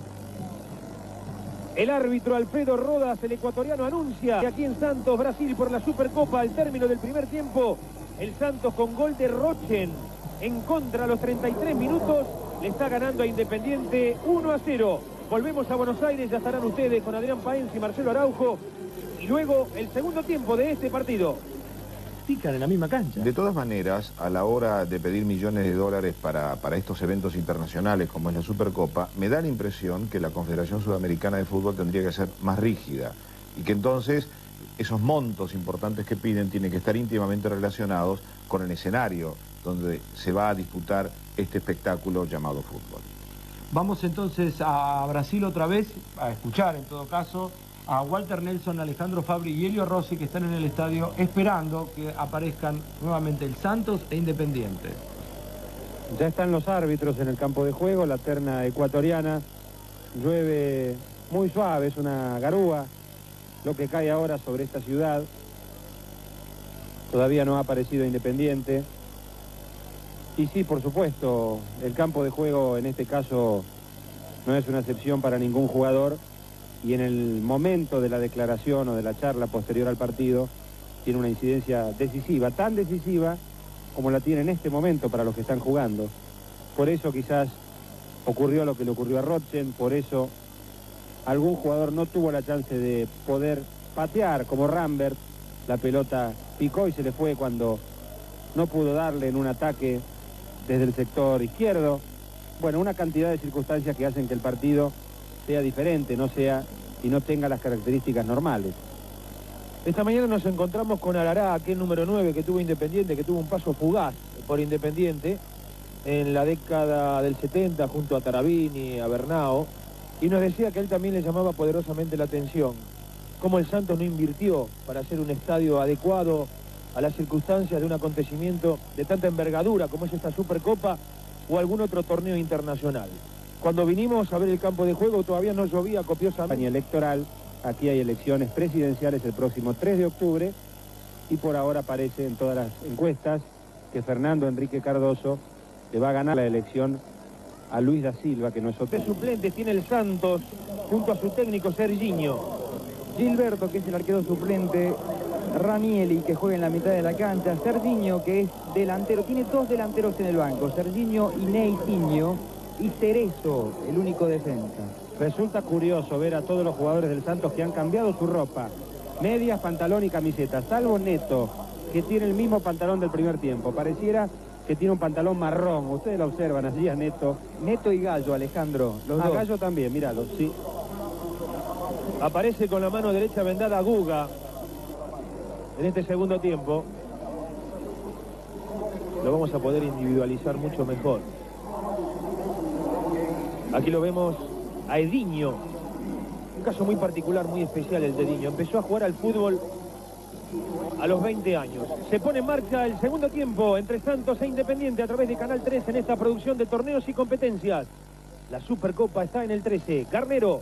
El árbitro Alfredo Rodas, el ecuatoriano, anuncia que aquí en Santos, Brasil, por la Supercopa, al término del primer tiempo, el Santos con gol de Rochen en contra a los 33 minutos, le está ganando a Independiente 1 a 0. Volvemos a Buenos Aires, ya estarán ustedes con Adrián Paenz y Marcelo Araujo. Y luego el segundo tiempo de este partido. Pican en la misma cancha. De todas maneras, a la hora de pedir millones de dólares para, para estos eventos internacionales como es la Supercopa, me da la impresión que la Confederación Sudamericana de Fútbol tendría que ser más rígida y que entonces esos montos importantes que piden tienen que estar íntimamente relacionados con el escenario donde se va a disputar este espectáculo llamado fútbol. Vamos entonces a Brasil otra vez, a escuchar en todo caso a Walter Nelson, Alejandro Fabri y Elio Rossi que están en el estadio esperando que aparezcan nuevamente el Santos e Independiente. Ya están los árbitros en el campo de juego, la terna ecuatoriana. Llueve muy suave, es una garúa lo que cae ahora sobre esta ciudad. Todavía no ha aparecido Independiente. Y sí, por supuesto, el campo de juego en este caso no es una excepción para ningún jugador. y en el momento de la declaración o de la charla posterior al partido tiene una incidencia decisiva, tan decisiva como la tiene en este momento para los que están jugando. Por eso quizás ocurrió lo que le ocurrió a Rochen, por eso algún jugador no tuvo la chance de poder patear como Rambert, la pelota picó y se le fue cuando no pudo darle en un ataque desde el sector izquierdo. Bueno, una cantidad de circunstancias que hacen que el partido sea diferente, no sea y no tenga las características normales. Esta mañana nos encontramos con Alará, aquel número 9 que tuvo Independiente, que tuvo un paso fugaz por Independiente en la década del 70 junto a Tarabini, a Bernao, y nos decía que él también le llamaba poderosamente la atención, cómo el Santos no invirtió para hacer un estadio adecuado a las circunstancias de un acontecimiento de tanta envergadura como es esta Supercopa o algún otro torneo internacional. Cuando vinimos a ver el campo de juego todavía no llovía copiosamente. Campaña electoral, aquí hay elecciones presidenciales el próximo 3 de octubre y por ahora aparece en todas las encuestas que Fernando Enrique Cardoso le va a ganar la elección a Luis da Silva, que no es otro. De suplente tiene el Santos junto a su técnico Sergiño. Gilberto, que es el arquero suplente, Ranieli, que juega en la mitad de la cancha, Sergiño, que es delantero, tiene dos delanteros en el banco, Sergiño y Neitinho, y Cerezo, el único defensa. Resulta curioso ver a todos los jugadores del Santos que han cambiado su ropa, medias, pantalón y camiseta, salvo Neto, que tiene el mismo pantalón del primer tiempo. Pareciera que tiene un pantalón marrón, ustedes lo observan así a Neto. Neto y Gallo, Alejandro, los A dos. Gallo también, míralo, sí. Aparece con la mano derecha vendada Guga en este segundo tiempo. Lo vamos a poder individualizar mucho mejor. Aquí lo vemos a Ediño. Un caso muy particular, muy especial el de Ediño. Empezó a jugar al fútbol a los 20 años. Se pone en marcha el segundo tiempo entre Santos e Independiente a través de Canal 3 en esta producción de torneos y competencias. La Supercopa está en el 13. Garnero.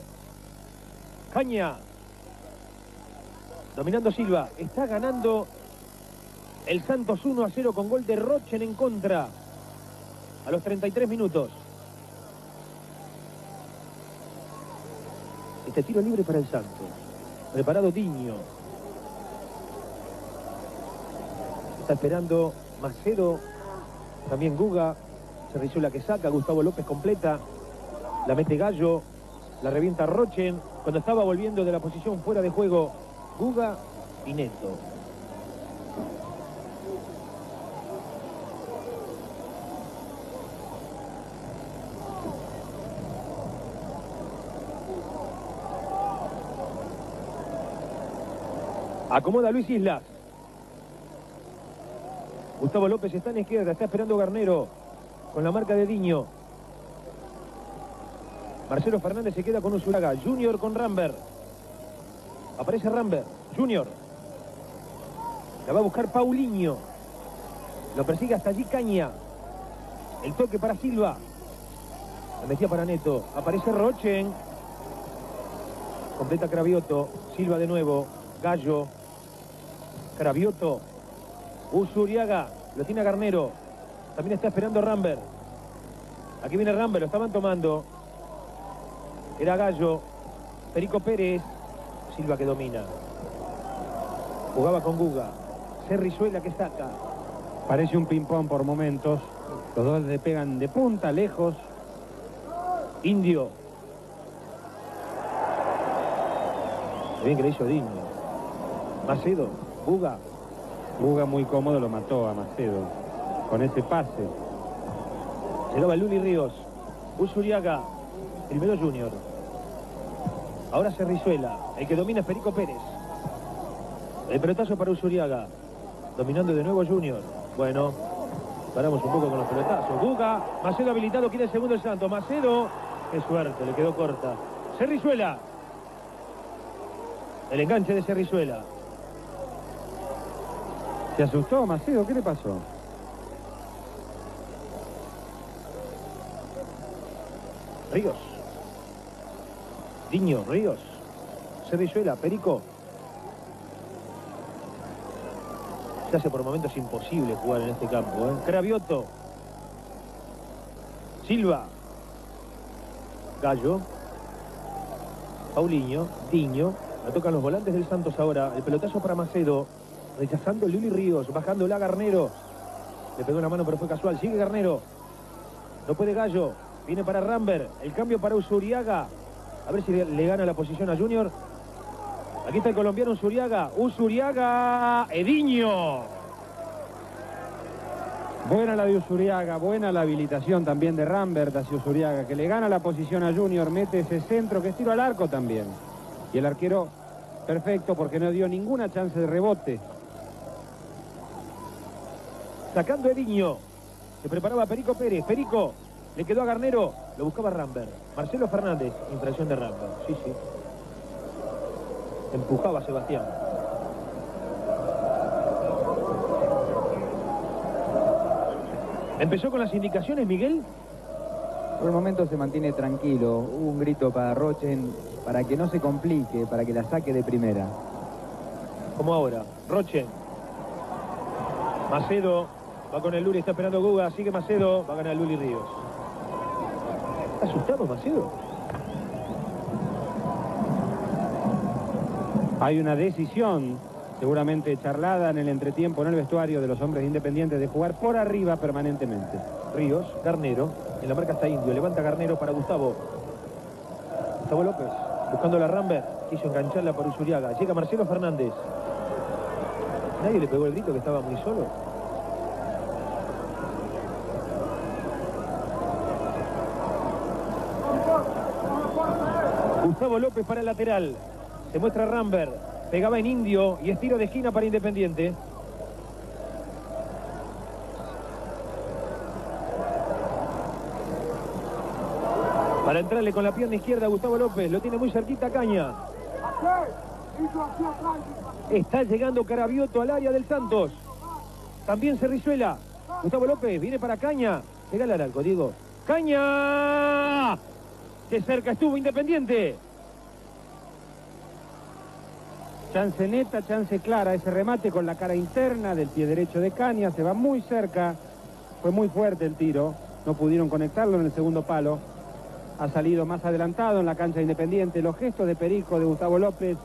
Caña. Dominando Silva. Está ganando el Santos 1 a 0 con gol de Rochen en contra. A los 33 minutos. Este tiro libre para el Santos. Preparado Diño. Está esperando Macedo. También Guga. Cerrizuela que saca. Gustavo López completa. La mete Gallo. La revienta Rochen. Cuando estaba volviendo de la posición fuera de juego. Guga y Neto. Acomoda Luis Islas. Gustavo López está en izquierda, está esperando Garnero con la marca de Diño. Marcelo Fernández se queda con Usuraga. Junior con Rambert. Aparece Rambert. Junior. La va a buscar Paulinho. Lo persigue hasta allí Caña. El toque para Silva. La metía para Neto. Aparece Rochen. Completa Cravioto. Silva de nuevo. Gallo. Cravioto. Usuriaga. Lo tiene a Garnero. También está esperando Rambert. Aquí viene Rambert. Lo estaban tomando. Era Gallo. Perico Pérez. Silva que domina. Jugaba con Guga. Cerrizuela que saca. Parece un ping-pong por momentos. Los dos le pegan de punta, lejos. Indio. Bien que le hizo Diño. Macedo. Guga. Buga muy cómodo lo mató a Macedo con ese pase. Se lo va Luli Ríos. Usuriaga. Primero Junior. Ahora Cerrizuela. El que domina es Perico Pérez. El pelotazo para Usuriaga. Dominando de nuevo Junior. Bueno, paramos un poco con los pelotazos. Guga. Macedo habilitado. Quiere el segundo el Santo. Macedo. Qué suerte, le quedó corta. Cerrizuela. El enganche de Cerrizuela. ¿Se asustó Macedo? ¿Qué le pasó? Ríos. Diño, Ríos. Cerrizuela, Perico. Se hace por momentos imposible jugar en este campo. ¿eh? Cravioto. Silva. Gallo. Paulinho, Diño. La tocan los volantes del Santos ahora. El pelotazo para Macedo. Rechazando Luli Ríos. Bajándola Garnero. Le pegó una mano pero fue casual. Sigue Garnero. No puede Gallo. Viene para Ramber. El cambio para Usuriaga. A ver si le, gana la posición a Junior. Aquí está el colombiano Usuriaga. Usuriaga. Ediño. Buena la de Usuriaga, buena la habilitación también de Rambert hacia Usuriaga, que le gana la posición a Junior, mete ese centro que es tiro al arco también. Y el arquero perfecto porque no dio ninguna chance de rebote. Sacando Ediño. Se preparaba Perico Pérez. Perico. Le quedó a Garnero. Lo buscaba Rambert. Marcelo Fernández. Infracción de Rambert. Sí, sí. Empujaba a Sebastián. Empezó con las indicaciones, Miguel. Por el momento se mantiene tranquilo. Hubo un grito para Rochen para que no se complique, para que la saque de primera. Como ahora. Roche. Macedo. Va con el Luli, está esperando Guga. Sigue Macedo. Va a ganar Luli Ríos. ¿Está asustado Macedo? Hay una decisión, seguramente charlada en el entretiempo en el vestuario de los hombres independientes de jugar por arriba permanentemente. Ríos, Garnero. En la marca está Indio. Levanta Garnero para Gustavo. Gustavo López. Buscando la Rambert. Quiso engancharla por Usuriaga. Llega Marcelo Fernández. Nadie le pegó el grito que estaba muy solo. Gustavo López para el lateral. Se muestra Rambert. Pegaba en Indio y es tiro de esquina para Independiente. Para entrarle con la pierna izquierda a Gustavo López. Lo tiene muy cerquita Caña. Está llegando Carabioto al área del Santos. También Cerrizuela. Gustavo López viene para Caña. Pégale al arco, Diego. ¡Caña! Que cerca estuvo Independiente. Chance neta, chance clara, ese remate con la cara interna del pie derecho de Caña, se va muy cerca, fue muy fuerte el tiro, no pudieron conectarlo en el segundo palo, ha salido más adelantado en la cancha independiente, los gestos de Perico, de Gustavo López,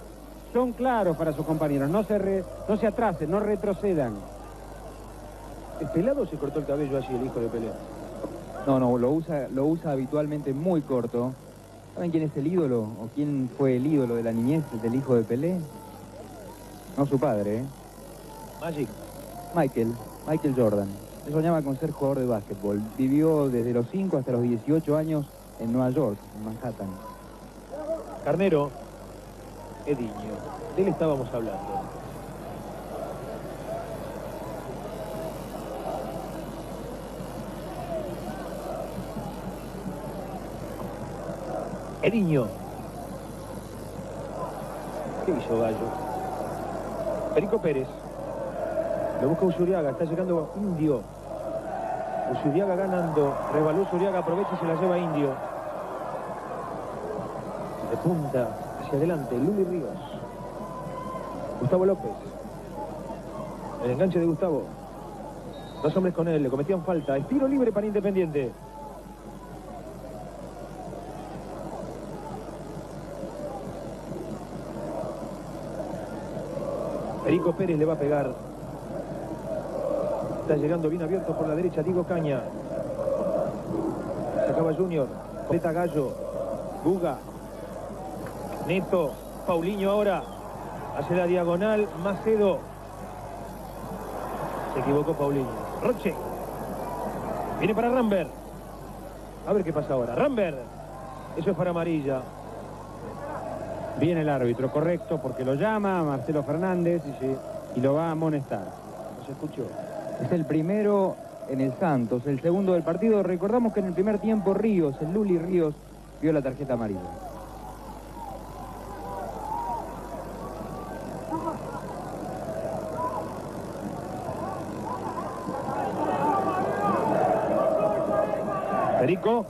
son claros para sus compañeros, no se, re- no se atrasen, no retrocedan. ¿Es pelado o se cortó el cabello allí el hijo de Pelé? No, no, lo usa, lo usa habitualmente muy corto. ¿Saben quién es el ídolo? ¿O quién fue el ídolo de la niñez del hijo de Pelé? No su padre, ¿eh? Magic. Michael, Michael Jordan. Se soñaba con ser jugador de básquetbol. Vivió desde los 5 hasta los 18 años en Nueva York, en Manhattan. Carnero. Ediño. De él estábamos hablando. Ediño. ¿Qué hizo Gallo? Perico Pérez. Lo busca Usuriaga. Está llegando Indio. Usuriaga ganando. Revaló Usuriaga. Aprovecha y se la lleva Indio. De punta hacia adelante. Luli Ríos. Gustavo López. El enganche de Gustavo. Dos hombres con él. Le cometían falta. Es tiro libre para Independiente. Perico Pérez le va a pegar. Está llegando bien abierto por la derecha Diego Caña. Se acaba Junior. Completa Gallo. Buga. Neto. Paulinho ahora. Hace la diagonal. Macedo. Se equivocó Paulinho. Roche. Viene para Rambert. A ver qué pasa ahora. Rambert. Eso es para amarilla. Viene el árbitro, correcto, porque lo llama Marcelo Fernández y lo va a amonestar. No se escuchó. Es el primero en el Santos, el segundo del partido. Recordamos que en el primer tiempo Ríos, el Luli Ríos, vio la tarjeta amarilla. Perico.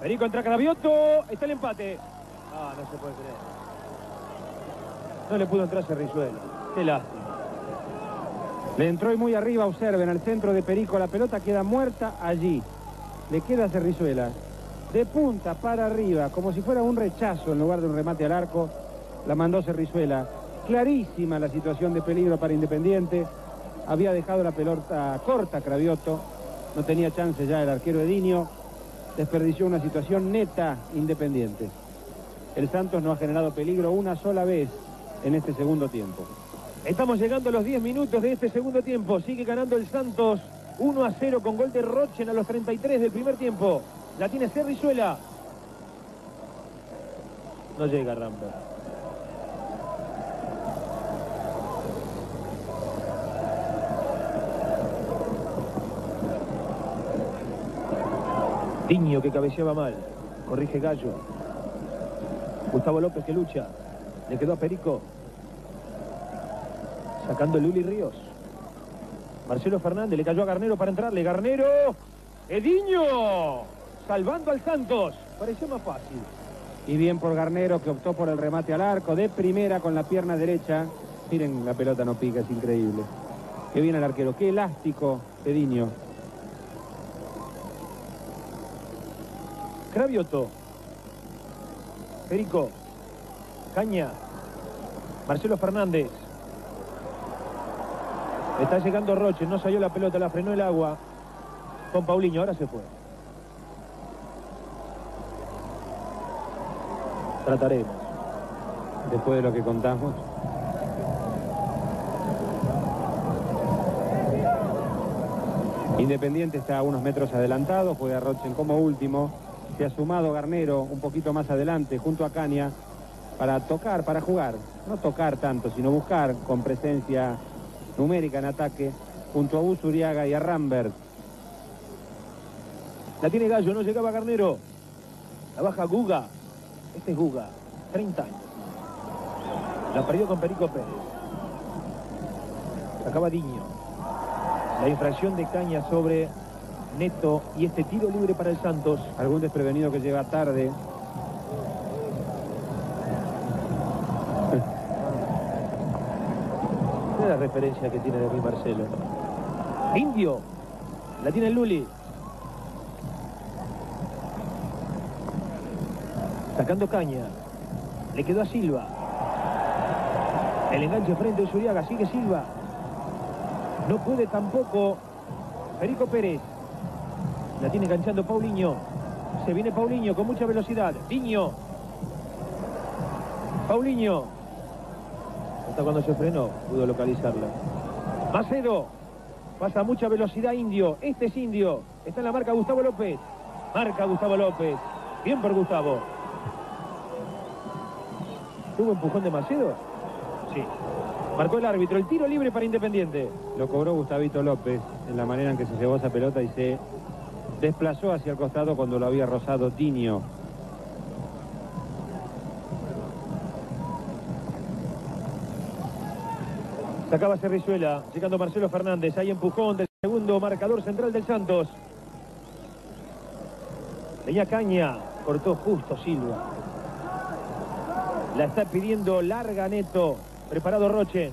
Perico entra Carabioto. Está el empate. Ah, no se puede creer. No le pudo entrar Cerrizuela. Qué lástima. Le entró y muy arriba, observen, al centro de Perico, la pelota queda muerta allí. Le queda Cerrizuela. de punta para arriba, como si fuera un rechazo en lugar de un remate al arco, la mandó Cerrizuela. Clarísima la situación de peligro para Independiente. Había dejado la pelota corta Cravioto. No tenía chance ya el arquero Edinio. Desperdició una situación neta Independiente. El Santos no ha generado peligro una sola vez en este segundo tiempo. Estamos llegando a los 10 minutos de este segundo tiempo. Sigue ganando el Santos 1 a 0 con gol de Rochen a los 33 del primer tiempo. La tiene Cerrizuela. No llega Rambo. Tiño que cabeceaba mal. Corrige Gallo. Gustavo López que lucha. Le quedó a Perico. Sacando Luli Ríos. Marcelo Fernández le cayó a Garnero para entrarle. Garnero. Ediño. Salvando al Santos. Pareció más fácil. Y bien por Garnero que optó por el remate al arco de primera con la pierna derecha. Miren, la pelota no pica, es increíble. Qué bien el arquero, qué elástico Ediño. Cravioto. Perico. Caña. Marcelo Fernández. Está llegando Roche, no salió la pelota, la frenó el agua. Con Paulinho, ahora se fue. Trataremos. Después de lo que contamos. Independiente está a unos metros adelantado, juega Rochen como último. Se ha sumado Garnero un poquito más adelante junto a Caña para tocar, para jugar. No tocar tanto, sino buscar con presencia numérica en ataque junto a Usuriaga y a Rambert. La tiene Gallo, no llegaba Garnero. La baja Guga. Este es Guga, 30 años. La perdió con Perico Pérez. Sacaba Diño. La infracción de Caña sobre Neto y este tiro libre para el Santos. Algún desprevenido que llega tarde. La referencia que tiene de mí Marcelo. Indio. La tiene Luli. Sacando caña. Le quedó a Silva. El enganche frente a Usuriaga. Sigue Silva. No puede tampoco Perico Pérez. La tiene enganchando Paulinho. Se viene Paulinho con mucha velocidad. Diño. Paulinho. Hasta cuando se frenó pudo localizarla. Macedo. Pasa mucha velocidad Indio. Este es Indio. Está en la marca Gustavo López. Marca Gustavo López. Bien por Gustavo. ¿Tuvo empujón de Macedo? Sí. Marcó el árbitro. El tiro libre para Independiente. Lo cobró Gustavito López en la manera en que se llevó esa pelota y se desplazó hacia el costado cuando lo había rozado Tinio. Sacaba Cerrizuela, llegando Marcelo Fernández. Hay empujón del segundo marcador central del Santos. Venía Caña, cortó justo Silva. La está pidiendo larga Neto. Preparado Roche.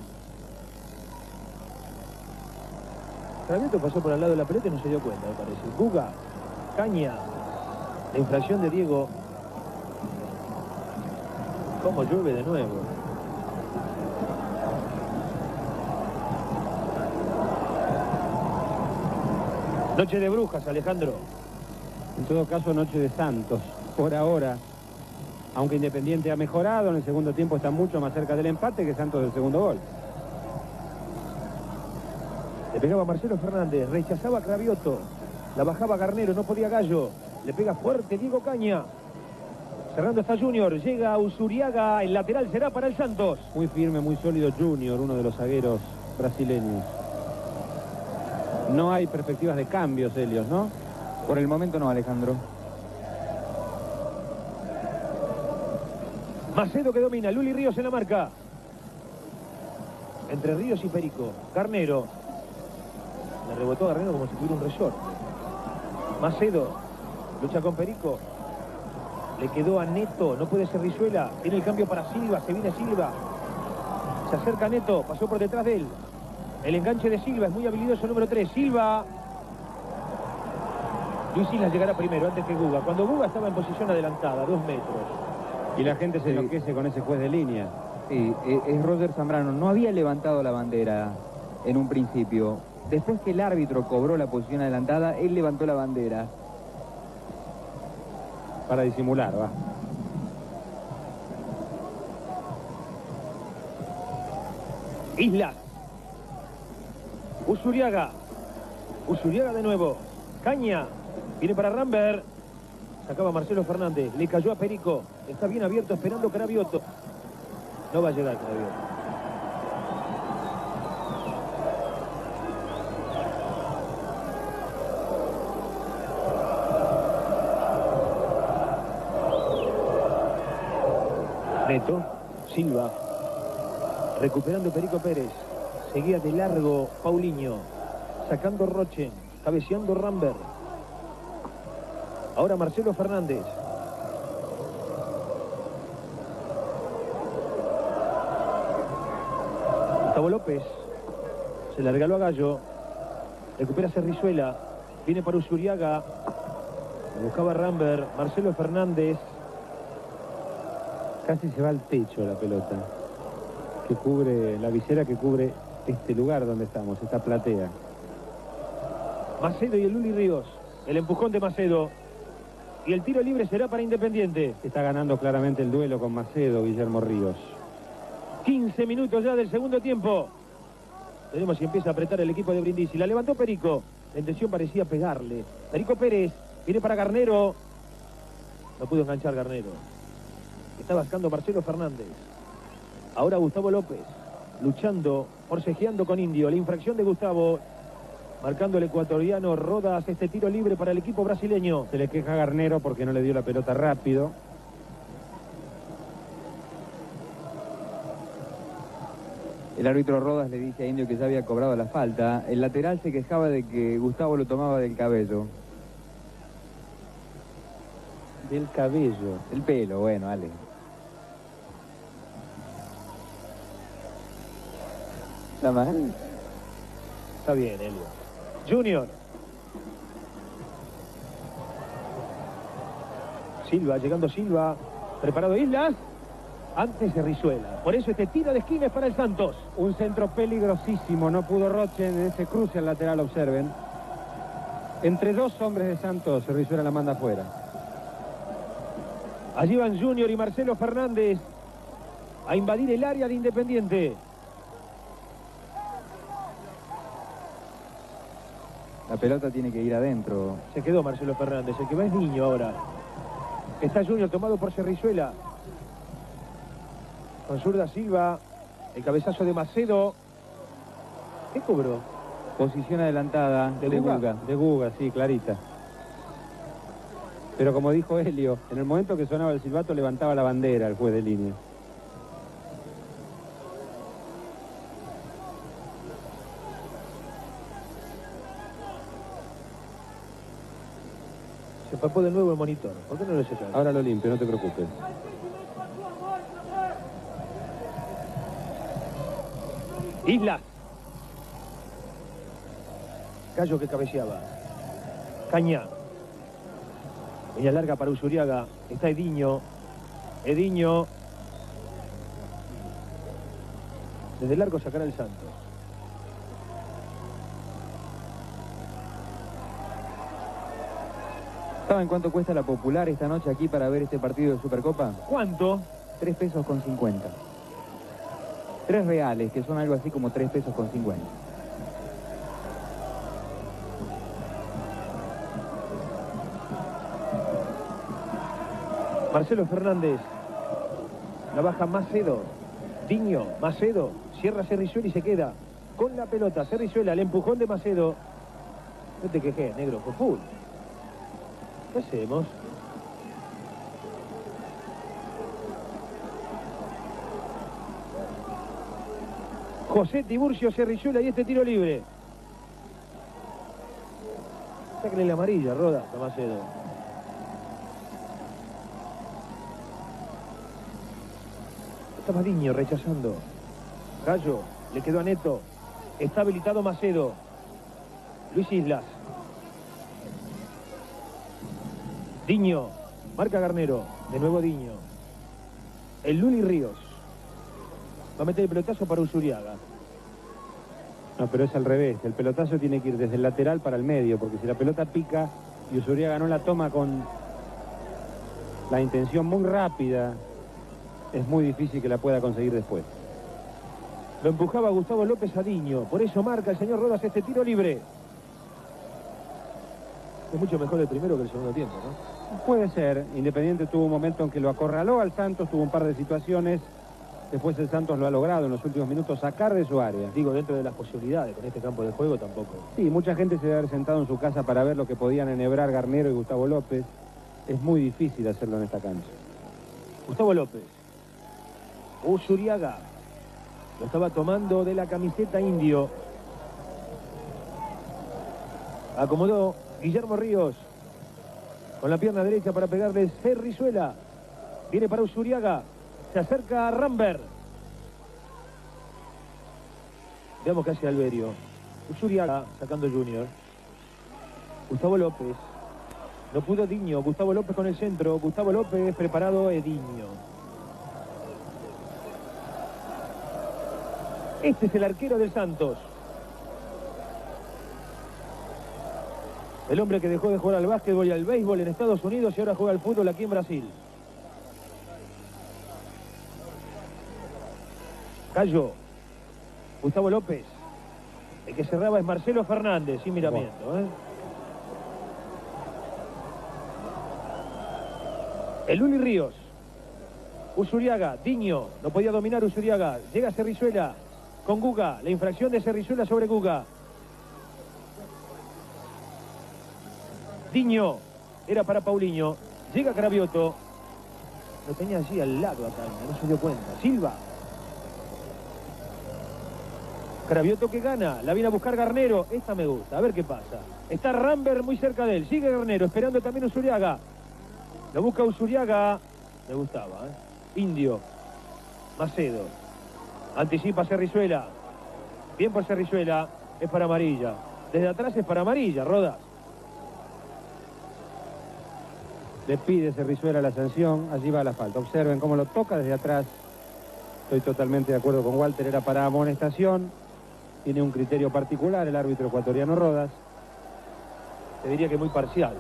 Travieto pasó por al lado de la pelota y no se dio cuenta, me parece. Guga, Caña, la infracción de Diego. ¿Cómo llueve de nuevo? Noche de brujas, Alejandro. En todo caso, noche de Santos. Por ahora, aunque Independiente ha mejorado, en el segundo tiempo está mucho más cerca del empate que Santos del segundo gol. Le pegaba Marcelo Fernández, rechazaba Cravioto, la bajaba Garnero, no podía Gallo, le pega fuerte Diego Caña. Cerrando está Junior, llega Usuriaga, el lateral será para el Santos. Muy firme, muy sólido Junior, uno de los zagueros brasileños. No hay perspectivas de cambios, Helios, ¿no? Por el momento no, Alejandro. Macedo que domina, Luli Ríos en la marca. Entre Ríos y Perico. Carnero. Le rebotó a Garnero como si tuviera un resort. Macedo. Lucha con Perico. Le quedó a Neto. No puede ser Rizuela. Tiene el cambio para Silva. Se viene Silva. Se acerca Neto. Pasó por detrás de él. El enganche de Silva es muy habilidoso número 3. Silva. Luis Islas llegará primero antes que Guga. Cuando Guga estaba en posición adelantada, dos metros. Y la gente se enloquece con ese juez de línea. Sí, e- es Roger Zambrano. No había levantado la bandera en un principio. Después que el árbitro cobró la posición adelantada, él levantó la bandera. Para disimular, va. Islas. Usuriaga. Usuriaga de nuevo. Caña. Viene para Rambert. Sacaba Marcelo Fernández. Le cayó a Perico. Está bien abierto esperando Carabioto. No va a llegar Carabioto. Neto. Silva. Recuperando Perico Pérez. Seguía de largo Paulinho. Sacando Roche. Cabeceando Rambert. Ahora Marcelo Fernández. Gustavo López. Se la regaló a Gallo. Recupera Cerrizuela. Viene para Usuriaga. Buscaba Rambert. Marcelo Fernández. Casi se va al techo la pelota. Que cubre, la visera que cubre este lugar donde estamos, esta platea. Macedo y el Luli Ríos. El empujón de Macedo. Y el tiro libre será para Independiente. Está ganando claramente el duelo con Macedo, Guillermo Ríos. 15 minutos ya del segundo tiempo. Veremos si empieza a apretar el equipo de Brindisi. La levantó Perico. La intención parecía pegarle. Perico Pérez. Viene para Garnero. No pudo enganchar Garnero. Está buscando Marcelo Fernández. Ahora Gustavo López. Luchando, forcejeando con Indio. La infracción de Gustavo. Marcando el ecuatoriano Rodas este tiro libre para el equipo brasileño. Se le queja a Garnero porque no le dio la pelota rápido. El árbitro Rodas le dice a Indio que ya había cobrado la falta. El lateral se quejaba de que Gustavo lo tomaba del cabello. Del cabello. El pelo, bueno, Ale. ¿Está mal? Está bien, Elio. Junior. Silva, llegando Silva. Preparado Islas. Antes de Rizuela. Por eso este tiro de esquina es para el Santos. Un centro peligrosísimo, no pudo Roche en ese cruce al lateral, observen. Entre dos hombres de Santos, Rizuela la manda afuera. Allí van Junior y Marcelo Fernández a invadir el área de Independiente. La pelota tiene que ir adentro. Se quedó Marcelo Fernández, el que va es niño ahora. Está Junior tomado por Cerrizuela. Con zurda Silva. El cabezazo de Macedo. ¿Qué cobró? Posición adelantada ¿De de, Guga? Guga. De Guga, sí, clarita. Pero como dijo Helio, en el momento que sonaba el silbato levantaba la bandera el juez de línea. Se papó de nuevo el monitor. ¿Por qué no lo secas? Ahora lo limpio, no te preocupes. Islas. Gallo que cabeceaba. Caña. Peña larga para Usuriaga. Está Ediño. Ediño. Desde largo sacará el Santos. ¿Saben cuánto cuesta la popular esta noche aquí para ver este partido de Supercopa? ¿Cuánto? Tres pesos con 50. Tres reales, que son algo así como tres pesos con 50. Marcelo Fernández. La baja Macedo. Diño, Macedo. Cierra Cerrizuela y se queda con la pelota. Cerrizuela, el empujón de Macedo. No te quejes, negro, full. ¿Qué hacemos? José Tiburcio Cerrizuela y este tiro libre. Sáquenle la amarilla, Roda, a Macedo. Estaba Diño rechazando. Gallo, le quedó a Neto. Está habilitado Macedo. Luis Islas. Diño, marca Garnero, de nuevo Diño. El Luli Ríos. Va a meter el pelotazo para Usuriaga. No, pero es al revés. El pelotazo tiene que ir desde el lateral para el medio, porque si la pelota pica y Usuriaga no la toma con la intención muy rápida, es muy difícil que la pueda conseguir después. Lo empujaba Gustavo López a Diño. Por eso marca el señor Rodas este tiro libre. Es mucho mejor el primero que el segundo tiempo, ¿no? Puede ser. Independiente tuvo un momento en que lo acorraló al Santos, tuvo un par de situaciones. Después el Santos lo ha logrado en los últimos minutos sacar de su área. Digo, dentro de las posibilidades, con este campo de juego tampoco. Sí, mucha gente se debe haber sentado en su casa para ver lo que podían enhebrar Garnero y Gustavo López. Es muy difícil hacerlo en esta cancha. Gustavo López. Usuriaga. Lo estaba tomando de la camiseta indio. Acomodó Guillermo Ríos. Con la pierna derecha para pegarle Cerrizuela. Viene para Usuriaga. Se acerca a Rambert. Veamos casi Alberio. Usuriaga sacando Junior. Gustavo López. No pudo Diño. Gustavo López con el centro. Gustavo López preparado Ediño. Este es el arquero del Santos. El hombre que dejó de jugar al básquetbol y al béisbol en Estados Unidos y ahora juega al fútbol aquí en Brasil. Cayo. Gustavo López. El que cerraba es Marcelo Fernández, sin miramiento. ¿eh? El Uli Ríos. Usuriaga, Diño, no podía dominar Usuriaga. Llega Cerrizuela con Guga. La infracción de Cerrizuela sobre Guga. Diño, era para Paulinho. Llega Cravioto. Lo tenía allí al lado acá, no se dio cuenta. Silva. Cravioto que gana, la viene a buscar Garnero. Esta me gusta, a ver qué pasa. Está Rambert muy cerca de él. Sigue Garnero, esperando también Usuriaga. Lo busca Usuriaga. Me gustaba, ¿eh? Indio. Macedo. Anticipa Cerrizuela. Bien por Cerrizuela. Es para amarilla. Desde atrás es para amarilla, Rodas. Le pide Cerrizuela la sanción, allí va la falta. Observen cómo lo toca desde atrás. Estoy totalmente de acuerdo con Walter, era para amonestación. Tiene un criterio particular el árbitro ecuatoriano Rodas. Te diría que muy parcial.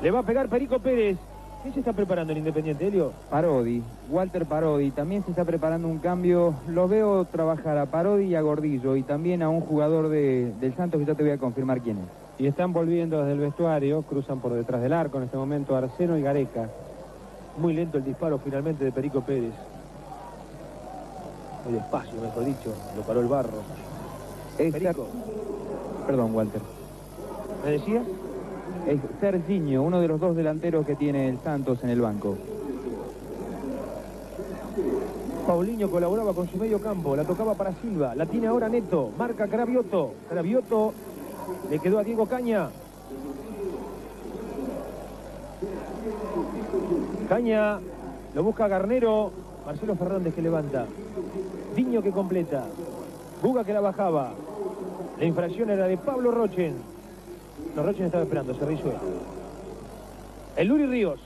Le va a pegar Perico Pérez. ¿Quién se está preparando el Independiente, Helio? Parodi, Walter Parodi. También se está preparando un cambio. Lo veo trabajar a Parodi y a Gordillo. Y también a un jugador de- del Santos que ya te voy a confirmar quién es. Y están volviendo desde el vestuario, cruzan por detrás del arco en este momento Arseno y Gareca. Muy lento el disparo finalmente de Perico Pérez. Muy despacio, mejor dicho. Lo paró el barro. Es Perico, Perdón, Walter. ¿me decías? Es Serginho, uno de los dos delanteros que tiene el Santos en el banco. Paulinho colaboraba con su medio campo, la tocaba para Silva, la tiene ahora Neto, marca Cravioto, Cravioto le quedó a Diego Caña. Caña, lo busca Garnero, Marcelo Fernández que levanta, Diño que completa, Buga que la bajaba, la infracción era de Pablo Rochen, no, Rochen estaba esperando, se rizó. El Luri Ríos.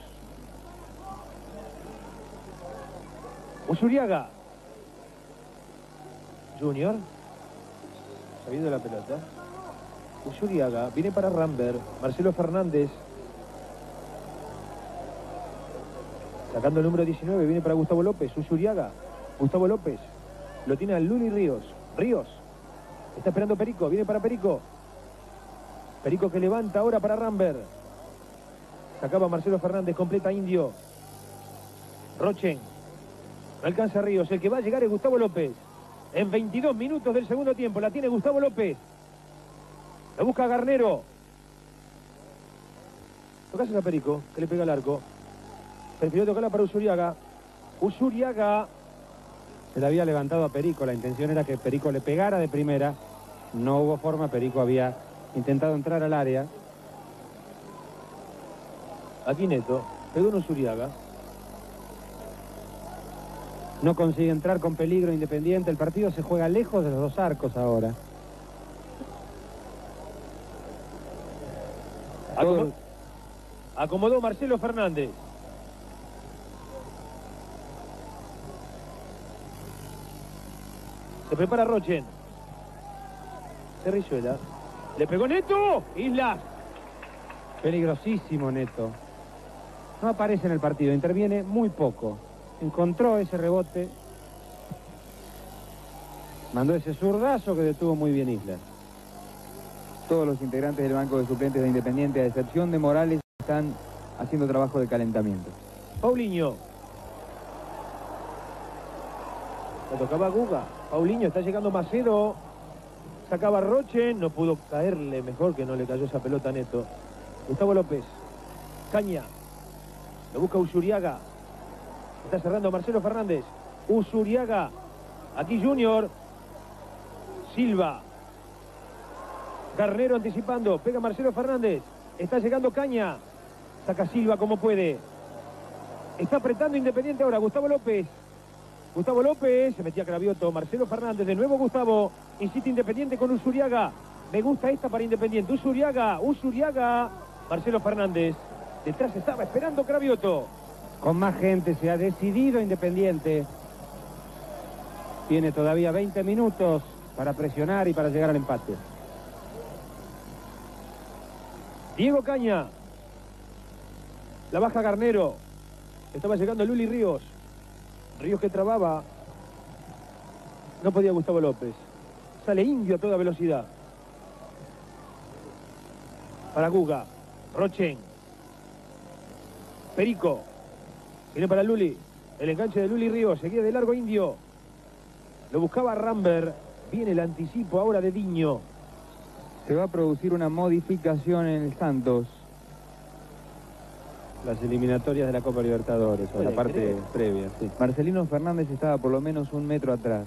Usuriaga. Junior. Sabiendo la pelota. Usuriaga. Viene para Rambert. Marcelo Fernández. Sacando el número 19. Viene para Gustavo López. Usuriaga. Gustavo López. Lo tiene al Luli Ríos. Ríos. Está esperando Perico. Viene para Perico. Perico que levanta ahora para Rambert. Sacaba Marcelo Fernández. Completa Indio. Rochen. No alcanza Ríos. El que va a llegar es Gustavo López. En 22 minutos del segundo tiempo. La tiene Gustavo López. La busca Garnero. Tocas a Perico, que le pega al arco. Prefirió tocarla para Usuriaga. Usuriaga. Se le había levantado a Perico, la intención era que Perico le pegara de primera. No hubo forma, Perico había intentado entrar al área. Aquí Neto. Pegó en Usuriaga. No consigue entrar con peligro independiente. El partido se juega lejos de los dos arcos ahora. Acomo- Acomodó Marcelo Fernández. Se prepara Rochen. Cerrizuela. Le pegó Neto. Islas. Peligrosísimo Neto. No aparece en el partido, interviene muy poco. Encontró ese rebote. Mandó ese zurdazo que detuvo muy bien Islas. Todos los integrantes del banco de suplentes de Independiente, a excepción de Morales, están haciendo trabajo de calentamiento. Paulinho. La tocaba Guga. Paulinho está llegando Macedo. Sacaba Rochen. No pudo caerle mejor que no le cayó esa pelota a Neto. Gustavo López. Caña. Lo busca Usuriaga. Está cerrando Marcelo Fernández. Usuriaga. Aquí Junior. Silva. Carnero anticipando. Pega Marcelo Fernández. Está llegando Caña. Saca Silva como puede. Está apretando Independiente ahora. Gustavo López. Gustavo López. Se metía Cravioto. Marcelo Fernández. De nuevo Gustavo. Insiste Independiente con Usuriaga. Me gusta esta para Independiente. Usuriaga. Usuriaga. Marcelo Fernández. Detrás estaba esperando Cravioto. Con más gente se ha decidido Independiente. Tiene todavía 20 minutos para presionar y para llegar al empate. Diego Caña. La baja Garnero. Estaba llegando Luli Ríos. Ríos que trababa. No podía Gustavo López. Sale indio a toda velocidad. Para Guga. Rochen. Perico. Viene para Luli. El enganche de Luli Ríos. Seguía de largo indio. Lo buscaba Ramber. Viene el anticipo ahora de Diño. Se va a producir una modificación en el Santos. Las eliminatorias de la Copa Libertadores, o la parte creer. previa, sí. Marcelino Fernández estaba por lo menos un metro atrás.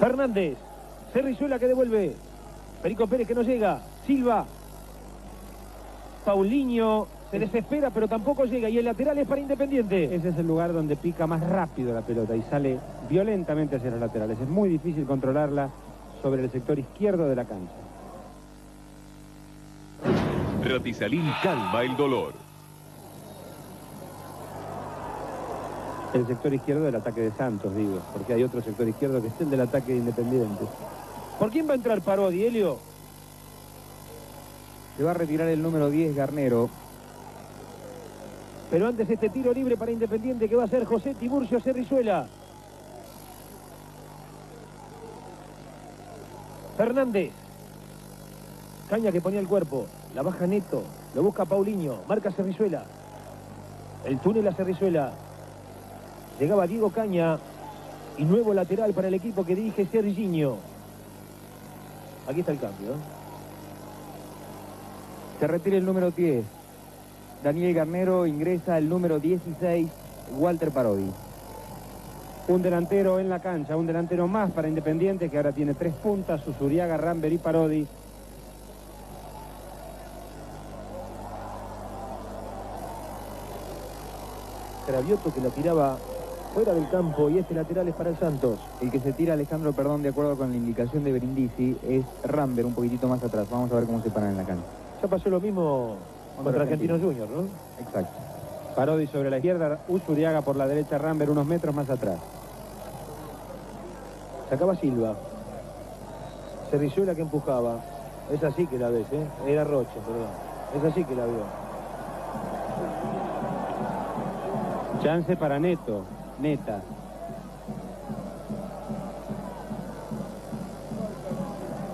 Fernández. Cerrizuela que devuelve. Perico Pérez que no llega. Silva. Paulinho. Se desespera pero tampoco llega. Y el lateral es para Independiente. Ese es el lugar donde pica más rápido la pelota y sale violentamente hacia los laterales. Es muy difícil controlarla sobre el sector izquierdo de la cancha. Ratizalín calma el dolor. El sector izquierdo del ataque de Santos, digo, porque hay otro sector izquierdo que es el del ataque de Independiente. ¿Por quién va a entrar Parodi, Helio? Se va a retirar el número 10 Garnero. Pero antes este tiro libre para Independiente que va a ser José Tiburcio Cerrizuela. Fernández. Caña que ponía el cuerpo. La baja Neto. Lo busca Paulinho. Marca Cerrizuela. El túnel a Cerrizuela. Llegaba Diego Caña. Y nuevo lateral para el equipo que dirige Serginho. Aquí está el cambio. Se retira el número 10. Daniel Garnero ingresa el número 16, Walter Parodi. Un delantero en la cancha, un delantero más para Independiente que ahora tiene tres puntas, Susuriaga, Ramber y Parodi. Cravioto que la tiraba fuera del campo y este lateral es para el Santos. El que se tira Alejandro, perdón, de acuerdo con la indicación de Brindisi, es Ramber un poquitito más atrás. Vamos a ver cómo se paran en la cancha. Ya pasó lo mismo contra Argentinos Juniors, ¿no? Exacto. Parodi sobre la izquierda, Usuriaga por la derecha, Ramber unos metros más atrás. Sacaba Silva. Cerrizuela que empujaba. Es así que la ves, ¿eh? Era Roche, perdón. Es así que la vio. Chance para Neto, Neta.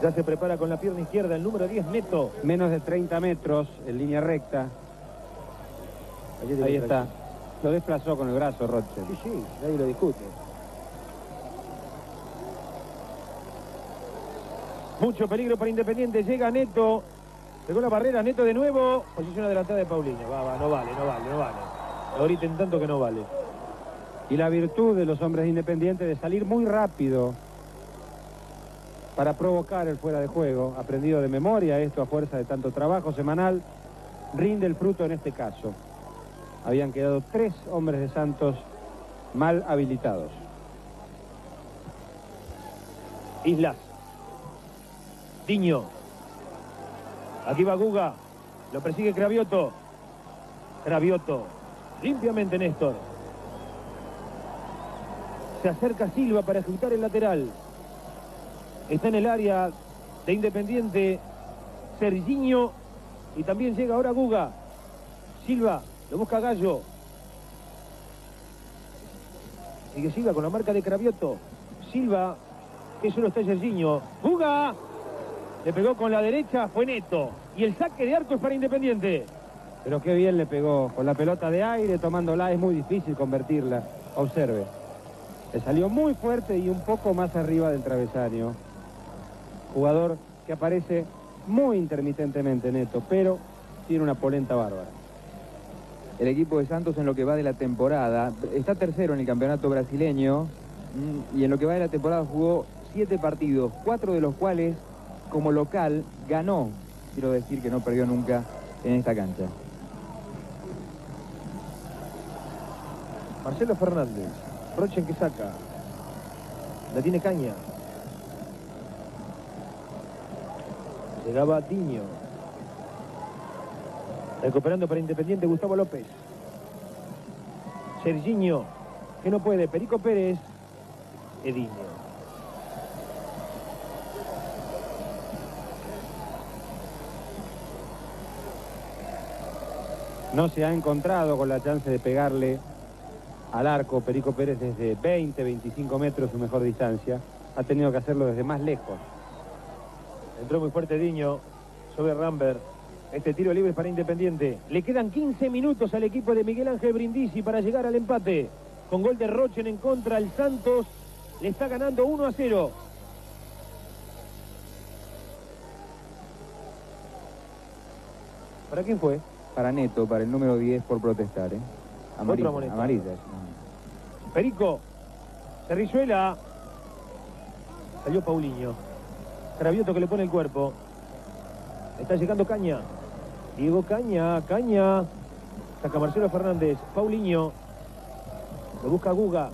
Ya se prepara con la pierna izquierda el número 10, Neto. Menos de 30 metros en línea recta. Ahí está. Lo desplazó con el brazo Rothschild. Sí, sí, nadie lo discute. Mucho peligro para Independiente. Llega Neto. Pegó la barrera, Neto de nuevo. Posición adelantada de Paulinho. Va, va, no vale, no vale, no vale. Ahorita en tanto que no vale. Y la virtud de los hombres de Independiente de salir muy rápido para provocar el fuera de juego, aprendido de memoria esto a fuerza de tanto trabajo semanal, rinde el fruto en este caso. Habían quedado tres hombres de Santos mal habilitados. Islas. Diño. Aquí va Guga. Lo persigue Cravioto. Cravioto. Limpiamente Néstor. Se acerca Silva para ejecutar el lateral. Está en el área de Independiente Sergiño. Y también llega ahora Guga. Silva. Lo busca Gallo. Sigue Silva con la marca de Cravioto. Silva. Que solo está Sergiño. Guga. Le pegó con la derecha. Fue neto. Y el saque de arco es para Independiente. Pero qué bien le pegó. Con la pelota de aire, tomándola, es muy difícil convertirla. Observe. Le salió muy fuerte y un poco más arriba del travesaño. Jugador que aparece muy intermitentemente neto, pero tiene una polenta bárbara. El equipo de Santos en lo que va de la temporada está tercero en el campeonato brasileño mm, y en lo que va de la temporada jugó siete partidos, cuatro de los cuales como local ganó. Quiero decir que no perdió nunca en esta cancha. Marcelo Fernández. Rochen que saca. La tiene Caña. Llegaba Tiño. Recuperando para Independiente Gustavo López. Sergiño, que no puede. Perico Pérez. Ediño. No se ha encontrado con la chance de pegarle al arco Perico Pérez desde 20, 25 metros, su mejor distancia. Ha tenido que hacerlo desde más lejos. Entró muy fuerte Diño sobre Rambert. Este tiro libre para Independiente. Le quedan 15 minutos al equipo de Miguel Ángel Brindisi para llegar al empate. Con gol de Rochen en contra, el Santos le está ganando 1 a 0. ¿Para quién fue? Para Neto, para el número 10 por protestar. ¿eh? Amarilla, amonestado. amarilla. Perico. Cerrizuela. Salió Paulinho. Cravioto que le pone el cuerpo. Está llegando Caña. Diego Caña, Caña. Saca Marcelo Fernández. Paulinho. Lo busca Guga.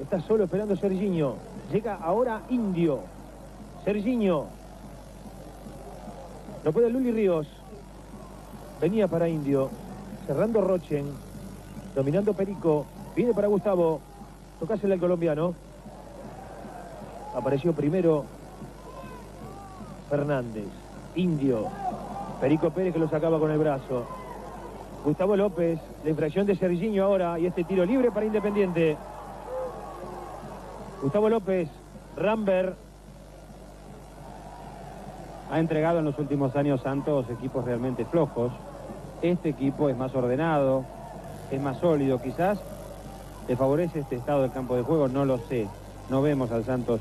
Está solo esperando Sergiño. Llega ahora Indio. Sergiño. No puede Luli Ríos. Venía para Indio. Cerrando Rochen. Dominando Perico. Viene para Gustavo. Tocásela al colombiano. Apareció primero Fernández. Indio. Perico Pérez que lo sacaba con el brazo. Gustavo López. La infracción de Sergiño ahora. Y este tiro libre para Independiente. Gustavo López. Rambert. Ha entregado en los últimos años Santos equipos realmente flojos. Este equipo es más ordenado, es más sólido. Quizás le favorece este estado del campo de juego, no lo sé. No vemos al Santos,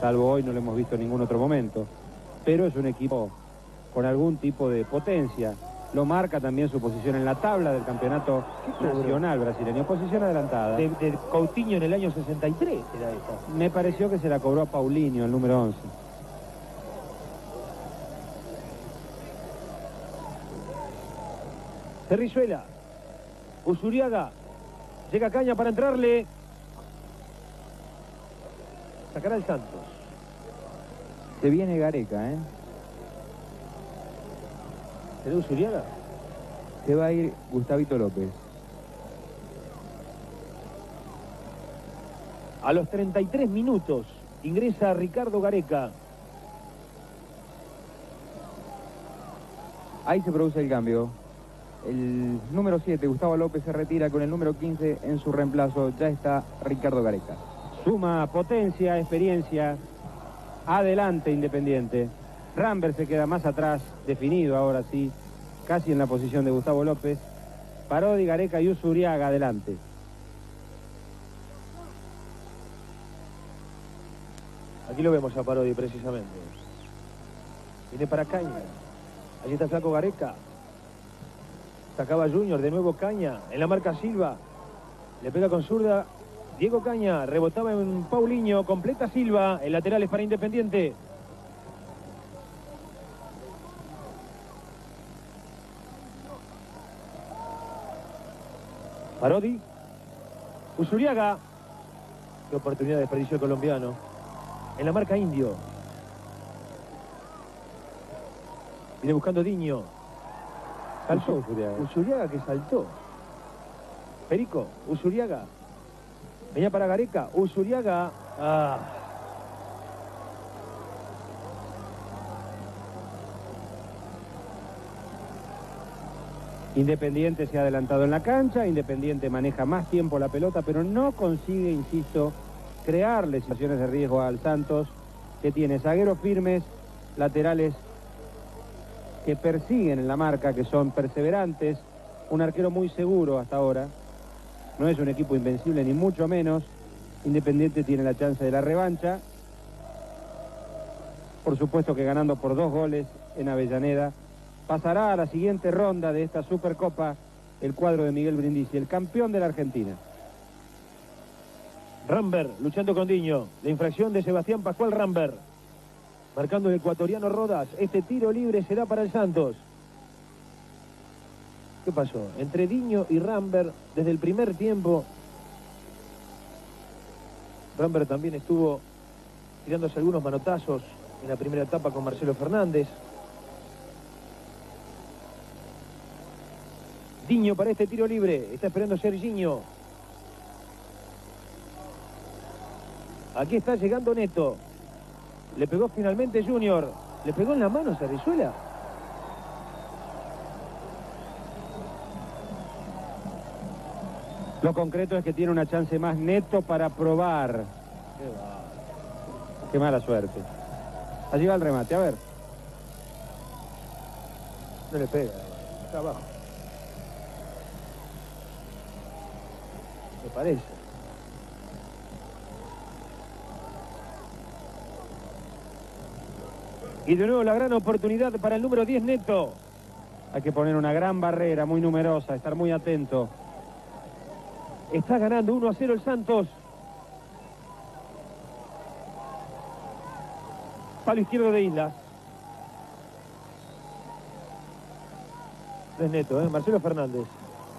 salvo hoy, no lo hemos visto en ningún otro momento. Pero es un equipo con algún tipo de potencia. Lo marca también su posición en la tabla del campeonato nacional brasileño. Posición adelantada. De, de Coutinho en el año 63 era esa. Me pareció que se la cobró a Paulinho, el número 11. Cerrizuela. Usuriaga. Llega Caña para entrarle. Sacará el Santos. Se viene Gareca, ¿eh? ¿Será Usuriaga? Se va a ir Gustavito López. A los 33 minutos ingresa Ricardo Gareca. Ahí se produce el cambio. El número 7, Gustavo López, se retira con el número 15 en su reemplazo. Ya está Ricardo Gareca. Suma potencia, experiencia. Adelante Independiente. Rambert se queda más atrás, definido ahora sí, casi en la posición de Gustavo López. Parodi, Gareca y Usuriaga adelante. Aquí lo vemos a Parodi precisamente. Viene para Caña. Allí está Flaco Gareca. Sacaba Junior, de nuevo Caña. En la marca Silva. Le pega con zurda. Diego Caña rebotaba en Paulinho. Completa Silva. El lateral es para Independiente. Parodi. Usuriaga. Qué oportunidad desperdició el colombiano. En la marca Indio. Viene buscando Diño. Saltó. Usuriaga. Usuriaga que saltó. Perico, Usuriaga. Venía para Gareca. Usuriaga. Ah. Independiente se ha adelantado en la cancha, Independiente maneja más tiempo la pelota, pero no consigue, insisto, crearle situaciones de riesgo al Santos, que tiene zagueros firmes, laterales que persiguen en la marca, que son perseverantes, un arquero muy seguro hasta ahora. No es un equipo invencible, ni mucho menos. Independiente tiene la chance de la revancha. Por supuesto que ganando por dos goles en Avellaneda, pasará a la siguiente ronda de esta Supercopa el cuadro de Miguel Brindisi, el campeón de la Argentina. Ramber luchando con Diño. La infracción de Sebastián Pascual Ramber. Marcando el ecuatoriano Rodas. Este tiro libre será para el Santos. ¿Qué pasó? Entre Diño y Ramber, desde el primer tiempo, Ramber también estuvo tirándose algunos manotazos en la primera etapa con Marcelo Fernández. Diño para este tiro libre. Está esperando Serginho. Aquí está llegando Neto. Le pegó finalmente Junior. ¿Le pegó en la mano Cerrizuela? Lo concreto es que tiene una chance más neto para probar. Qué mala suerte. Allí va el remate, a ver. No le pega. Está abajo. Me parece. Y de nuevo la gran oportunidad para el número 10 Neto. Hay que poner una gran barrera, muy numerosa, estar muy atento. Está ganando 1 a 0 el Santos. Palo izquierdo de Islas. No es neto, ¿eh? Marcelo Fernández.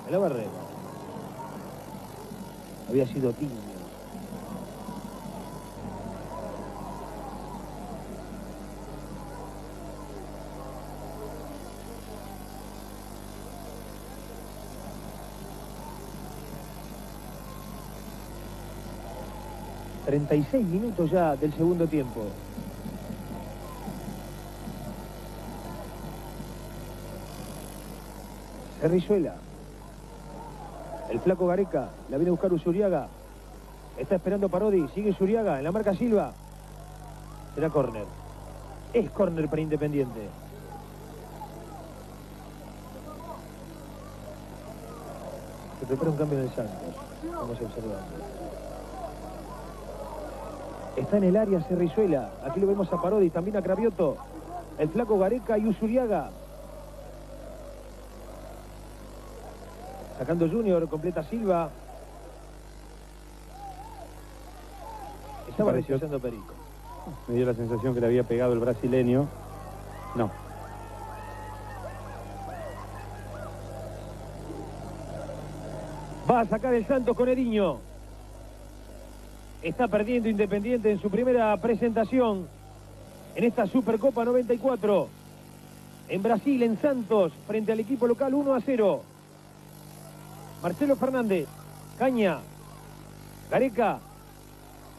En la barrera. Había sido tímido. ...36 minutos ya del segundo tiempo. Cerrizuela. El flaco Gareca. La viene a buscar Usuriaga. Está esperando Parodi. Sigue Usuriaga. En la marca Silva. Será córner. Es córner para Independiente. Se prepara un cambio en el Santos. Vamos observando. Está en el área Cerrizuela. Aquí lo vemos a Parodi. También a Cravioto. El flaco Gareca y Usuriaga. Sacando Junior, completa Silva. Estaba rechazando Perico. Me dio la sensación que le había pegado el brasileño. No. Va a sacar el Santos con Ediño. Está perdiendo Independiente en su primera presentación en esta Supercopa 94. En Brasil, en Santos, frente al equipo local 1 a 0. Marcelo Fernández, Caña, Gareca,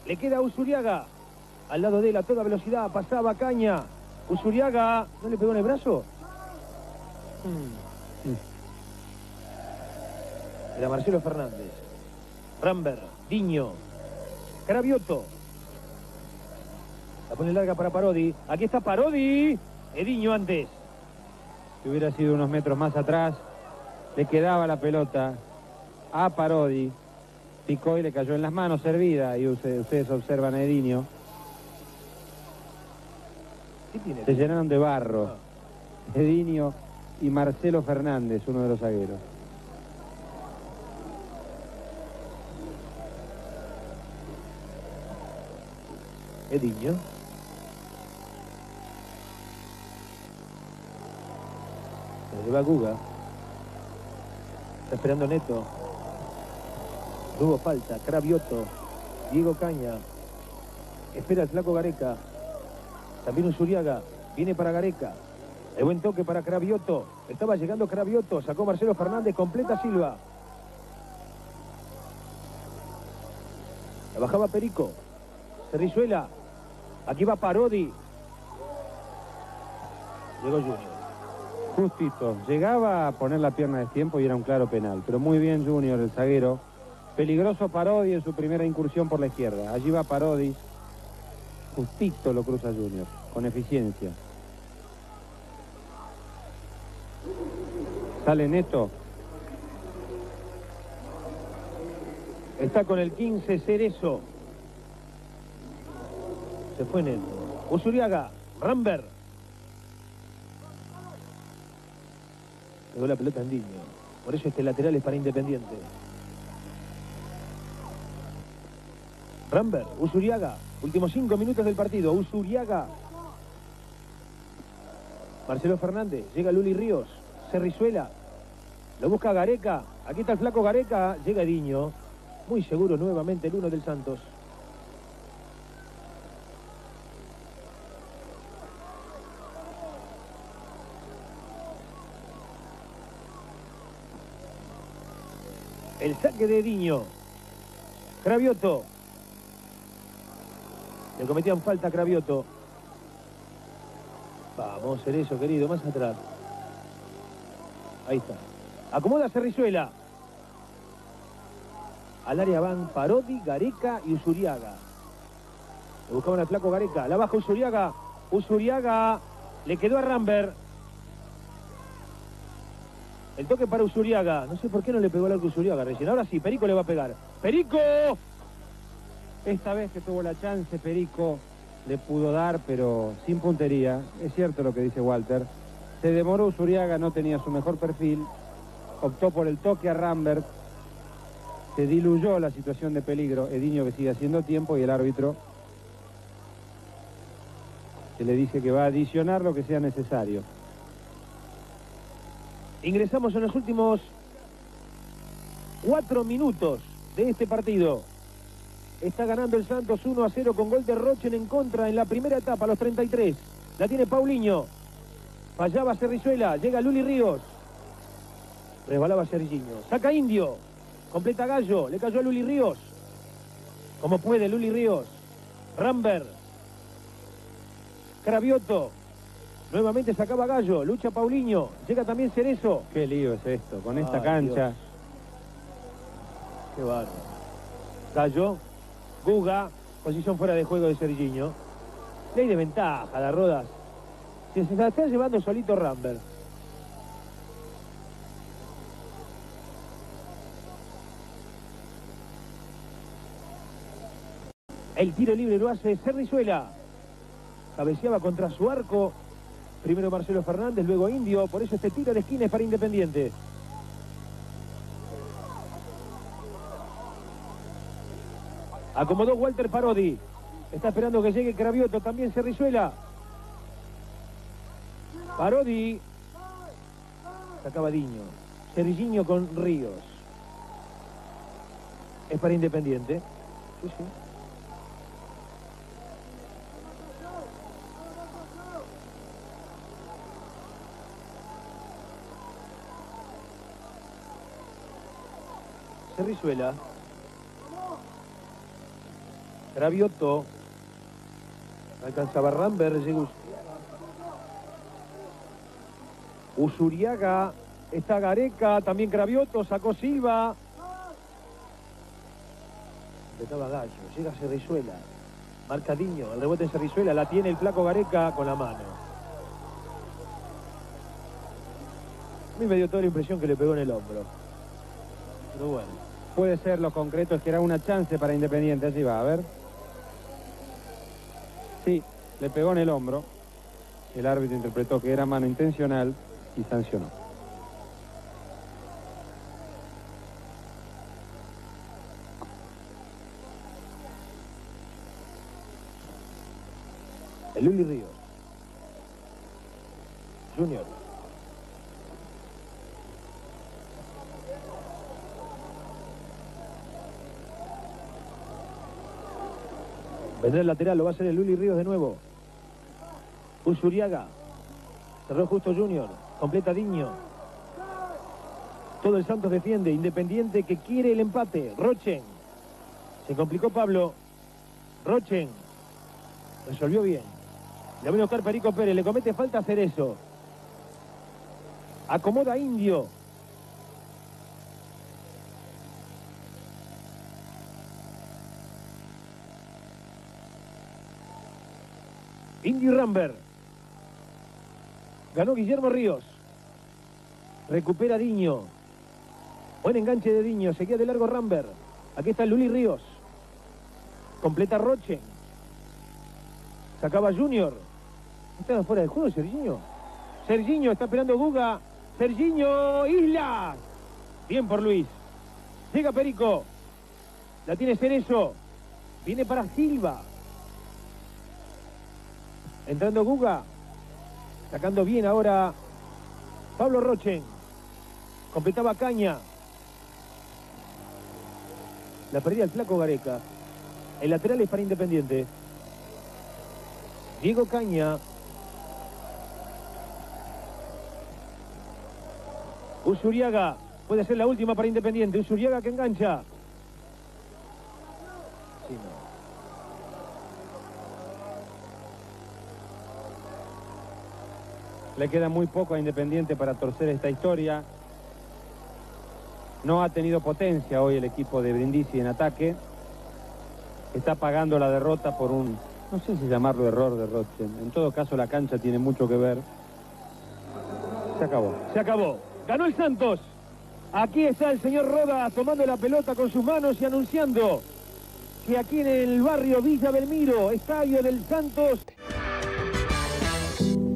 le queda a Usuriaga. Al lado de él a toda velocidad pasaba Caña. Usuriaga, ¿no le pegó en el brazo? Mm. Era Marcelo Fernández. Ramber, Diño, Cravioto. La pone larga para Parodi. Aquí está Parodi. Ediño antes. Si hubiera sido unos metros más atrás, le quedaba la pelota a Parodi. Picó y le cayó en las manos, servida. Y ustedes observan a Edinho. ¿Qué tiene? Se llenaron de barro. Edinho y Marcelo Fernández, uno de los zagueros. Ediño. Se lo lleva Guga. Está esperando Neto. Hubo falta. Cravioto. Diego Caña. Espera el flaco Gareca. También un Zuriaga. Viene para Gareca. El buen toque para Cravioto. Estaba llegando Cravioto. Sacó Marcelo Fernández. Completa Silva. La bajaba Perico. Cerrizuela. Aquí va Parodi. Llegó Junior. Justito. Llegaba a poner la pierna de tiempo y era un claro penal. Pero muy bien Junior, el zaguero. Peligroso Parodi en su primera incursión por la izquierda. Allí va Parodi. Justito lo cruza Junior. Con eficiencia. Sale Neto. Está con el 15 Cerezo. Se fue Neto. Usuriaga. Rambert. Pegó la pelota en Diño. Por eso este lateral es para Independiente. Rambert, Usuriaga. Últimos cinco minutos del partido. Usuriaga. Marcelo Fernández. Llega Luli Ríos. Cerrizuela. Lo busca Gareca. Aquí está el flaco Gareca. Llega Diño. Muy seguro nuevamente el uno del Santos. El saque de Diño. Cravioto. Le cometían falta a Cravioto. Vamos, Cerezo, querido, más atrás. Ahí está. Acomoda Cerrizuela. Al área van Parodi, Gareca y Usuriaga. Le buscaban al flaco Gareca. La baja Usuriaga. Usuriaga. Le quedó a Rambert. El toque para Usuriaga. No sé por qué no le pegó al arco Usuriaga recién. Ahora sí, Perico le va a pegar. ¡Perico! Esta vez que tuvo la chance, Perico le pudo dar, pero sin puntería. Es cierto lo que dice Walter. Se demoró Usuriaga, no tenía su mejor perfil. Optó por el toque a Rambert. Se diluyó la situación de peligro. Ediño que sigue haciendo tiempo y el árbitro que le dice que va a adicionar lo que sea necesario. Ingresamos en los últimos cuatro minutos de este partido. Está ganando el Santos 1 a 0 con gol de Rochen en contra en la primera etapa, los 33. La tiene Paulinho. Fallaba Cerrizuela. Llega Luli Ríos. Resbalaba Sergiño. Saca Indio. Completa Gallo. Le cayó a Luli Ríos. Como puede Luli Ríos. Rambert. Cravioto. Nuevamente sacaba Gallo. Lucha Paulinho. Llega también Cerezo. Qué lío es esto, con esta cancha. Dios. Qué bárbaro. Gallo. Guga. Posición fuera de juego de Sergiño. Ley de ventaja, la Rodas. Se, se la está llevando solito Rambert. El tiro libre lo hace Cerrizuela. Cabeceaba contra su arco. Primero Marcelo Fernández, luego Indio. Por eso este tiro de esquina es para Independiente. Acomodó Walter Parodi. Está esperando que llegue Cravioto. También Cerrizuela. Parodi. Sacaba Diño. Cerrilliño con Ríos. Es para Independiente. Sí, sí. Cerrizuela. Cravioto. Alcanzaba Us- Usuriaga. Está Gareca. También Cravioto. Sacó Silva. Llega Cerrizuela. Marca Diño. El rebote en Cerrizuela. La tiene el flaco Gareca con la mano. A mí me dio toda la impresión que le pegó en el hombro. Pero bueno. Puede ser lo concreto, es que era una chance para Independiente. Allí va, a ver. Sí, le pegó en el hombro. El árbitro interpretó que era mano intencional y sancionó. El Luli Ríos. Junior. Vendrá el lateral, lo va a hacer el Luli Ríos de nuevo. Usuriaga. Cerró justo Junior. Completa Diño. Todo el Santos defiende. Independiente que quiere el empate. Rochen. Se complicó Pablo. Rochen. Resolvió bien. Le va a buscar Perico Pérez. Le comete falta hacer eso. Acomoda Indio. Indio Rambert. Ganó Guillermo Ríos. Recupera Diño. Buen enganche de Diño. Seguía de largo Rambert. Aquí está Luli Ríos. Completa Roche. Sacaba Junior. ¿Está fuera de juego Serginho? Serginho está esperando Guga. Serginho Isla. Bien por Luis. Llega Perico. La tiene Cerezo. Viene para Silva. Entrando Guga. Sacando bien ahora Pablo Rochen. Completaba Caña. La perdía el flaco Gareca. El lateral es para Independiente. Diego Caña. Usuriaga. Puede ser la última para Independiente. Usuriaga que engancha. Sí, no. Le queda muy poco a Independiente para torcer esta historia. No ha tenido potencia hoy el equipo de Brindisi en ataque. Está pagando la derrota por un, no sé si llamarlo error de Rochen. En todo caso la cancha tiene mucho que ver. Se acabó. Se acabó. Ganó el Santos. Aquí está el señor Roda tomando la pelota con sus manos y anunciando que aquí en el barrio Villa Belmiro, estadio del Santos.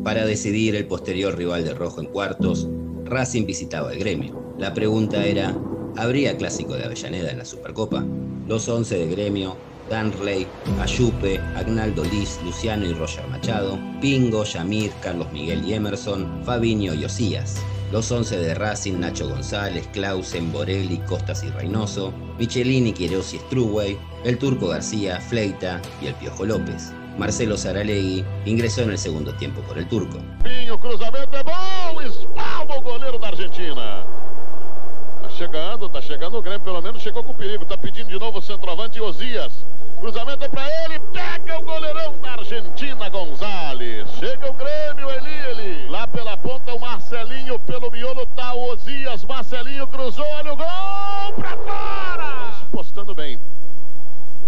Para decidir el posterior rival de Rojo en cuartos, Racing visitaba el gremio. La pregunta era, ¿habría clásico de Avellaneda en la Supercopa? Los 11 de gremio, Danley, Ayupe, Agnaldo Liz, Luciano y Roger Machado, Pingo, Yamir, Carlos Miguel y Emerson, Fabinho y Osías. Los 11 de Racing, Nacho González, Clausen, Borelli, Costas y Reynoso, Michelini, Quiroz y Struwey, el Turco García, Fleita y el Piojo López. Marcelo Saralegui ingresó en el segundo tiempo por el turco. Pinho, cruzamento é bom, espalma o goleiro da Argentina. Tá chegando, tá chegando o Grêmio, pelo menos chegou com perigo. Tá pedindo de novo o centroavante Osias. Cruzamento é pra ele, pega o goleirão da Argentina, Gonzalez. Chega o Grêmio, Elili. Lá pela ponta o Marcelinho, pelo miolo tá o. Marcelinho cruzou, olha o gol, pra fora! Postando bem.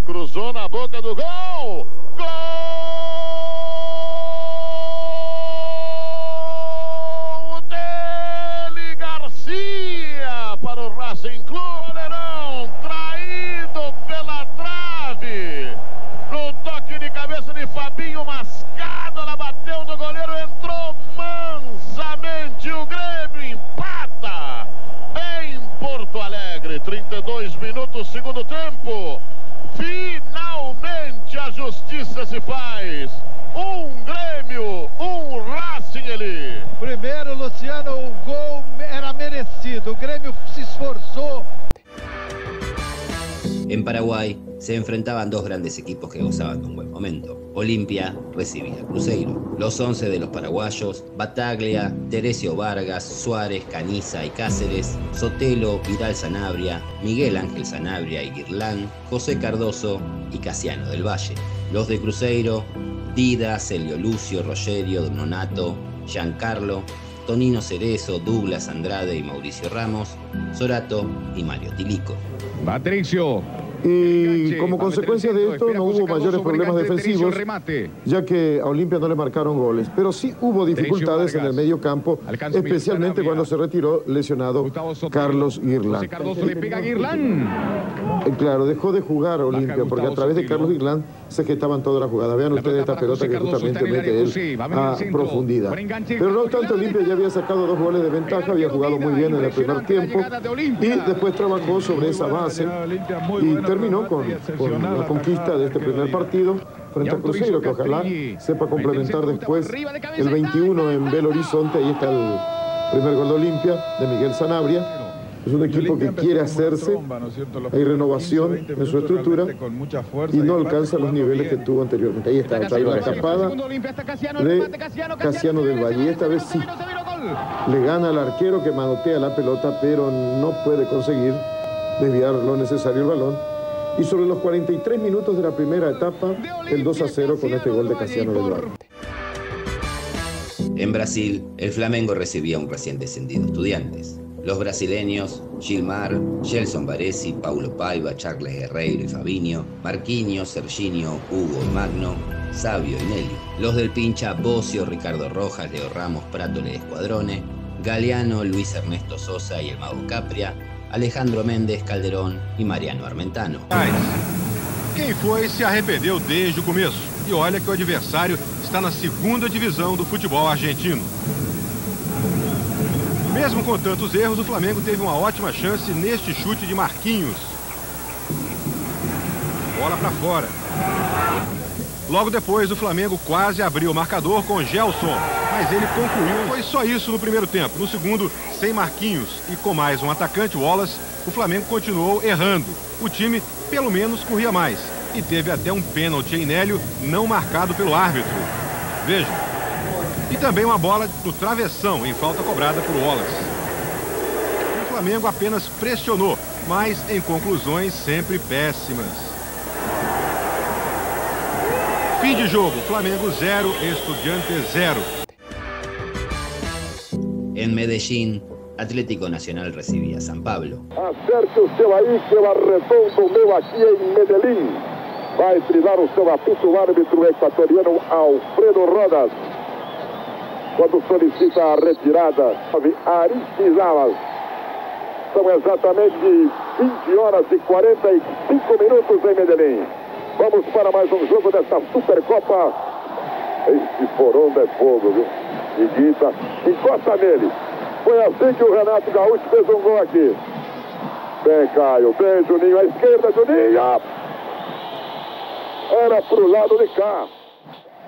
Cruzou na boca do. Gol para o. Goleirão, traído pela trave. No toque de cabeça de Fabinho Mascado, ela bateu no goleiro, entrou mansamente. O Grêmio empata em Porto Alegre. 32 minutos, segundo tempo. Finalmente a justiça se faz. Um Grêmio, um Racing ali. Primeiro, Luciano, o gol era merecido. Grêmio se esforçou. En Paraguay se enfrentaban dos grandes equipos que gozaban de un buen momento. Olimpia recibía a Cruzeiro. Los 11 de los paraguayos, Bataglia, Teresio Vargas, Suárez, Caniza y Cáceres, Sotelo, Vidal Sanabria, Miguel Ángel Sanabria y Guirlán, José Cardoso y Casiano del Valle. Los de Cruzeiro, Dida, Celio Lucio, Rogerio, Dononato, Giancarlo, Tonino Cerezo, Douglas Andrade y Mauricio Ramos, Sorato y Mario Tilico. Patricio. Y como consecuencia de esto no hubo mayores problemas defensivos, ya que a Olimpia no le marcaron goles. Pero sí hubo dificultades en el medio campo, especialmente cuando se retiró lesionado Carlos Guirlán. Eh, Claro, dejó de jugar Olimpia, porque a través de Carlos Irlán se gestaban todas las jugadas. Vean ustedes esta pelota que justamente mete él a profundidad. Pero no obstante, Olimpia ya había sacado dos goles de ventaja, había jugado muy bien en el primer tiempo y después trabajó sobre esa base y terminó con, con la conquista de este primer partido frente a Cruzeiro, que ojalá sepa complementar después el 21 en Belo Horizonte. Ahí está el primer gol de Olimpia de Miguel Sanabria. Es un equipo que quiere hacerse, hay renovación en su estructura y no alcanza los niveles que tuvo anteriormente. Ahí está, la tapada de Casiano del Valle. Esta vez sí, le gana al arquero que manotea la pelota, pero no puede conseguir desviar lo necesario el balón. Y sobre los 43 minutos de la primera etapa, el 2 a 0 con este gol de Casiano del Valle. En Brasil, el Flamengo recibía un recién descendido estudiantes. Los brasileños, Gilmar, Gelson Varesi, Paulo Paiva, Charles Guerreiro y Fabinho, Marquinhos, Serginho, Hugo y Magno, Sabio y Nelly. Los del pincha, Bocio, Ricardo Rojas, Leo Ramos, Prato de Escuadrone, Galeano, Luis Ernesto Sosa y el Mago Capria, Alejandro Méndez Calderón y Mariano Armentano. Quem foi se arrependeu desde o começo. E olha que o adversário está na segunda divisão do futebol argentino. Mesmo com tantos erros, o Flamengo teve uma ótima chance neste chute de Marquinhos. Bola para fora. Logo depois, o Flamengo quase abriu o marcador com Gelson, mas ele concluiu. Foi só isso no primeiro tempo. No segundo, sem Marquinhos e com mais um atacante, Wallace, o Flamengo continuou errando. O time, pelo menos, corria mais. E teve até um pênalti em Nélio não marcado pelo árbitro. Veja. E também uma bola no travessão em falta cobrada por Wallace. O Flamengo apenas pressionou, mas em conclusões sempre péssimas. Fim de jogo, Flamengo 0, Estudiantes 0. En Medellín, Atlético Nacional recibía a San Pablo. Acerte o seu aí, que eu arredondo o meu aqui em Medellín. Vai trilhar o seu apito o árbitro equatoriano Alfredo Rodas. Quando solicita a retirada, Aristizábal. São exatamente 20 horas e 45 minutos em Medellín. Vamos para mais um jogo dessa Supercopa. Este Foronda é fogo, viu? Iguita, encosta nele. Foi assim que o Renato Gaúcho fez um gol aqui. Bem, Caio, bem, Juninho, à esquerda, Juninho. Era pro lado de cá.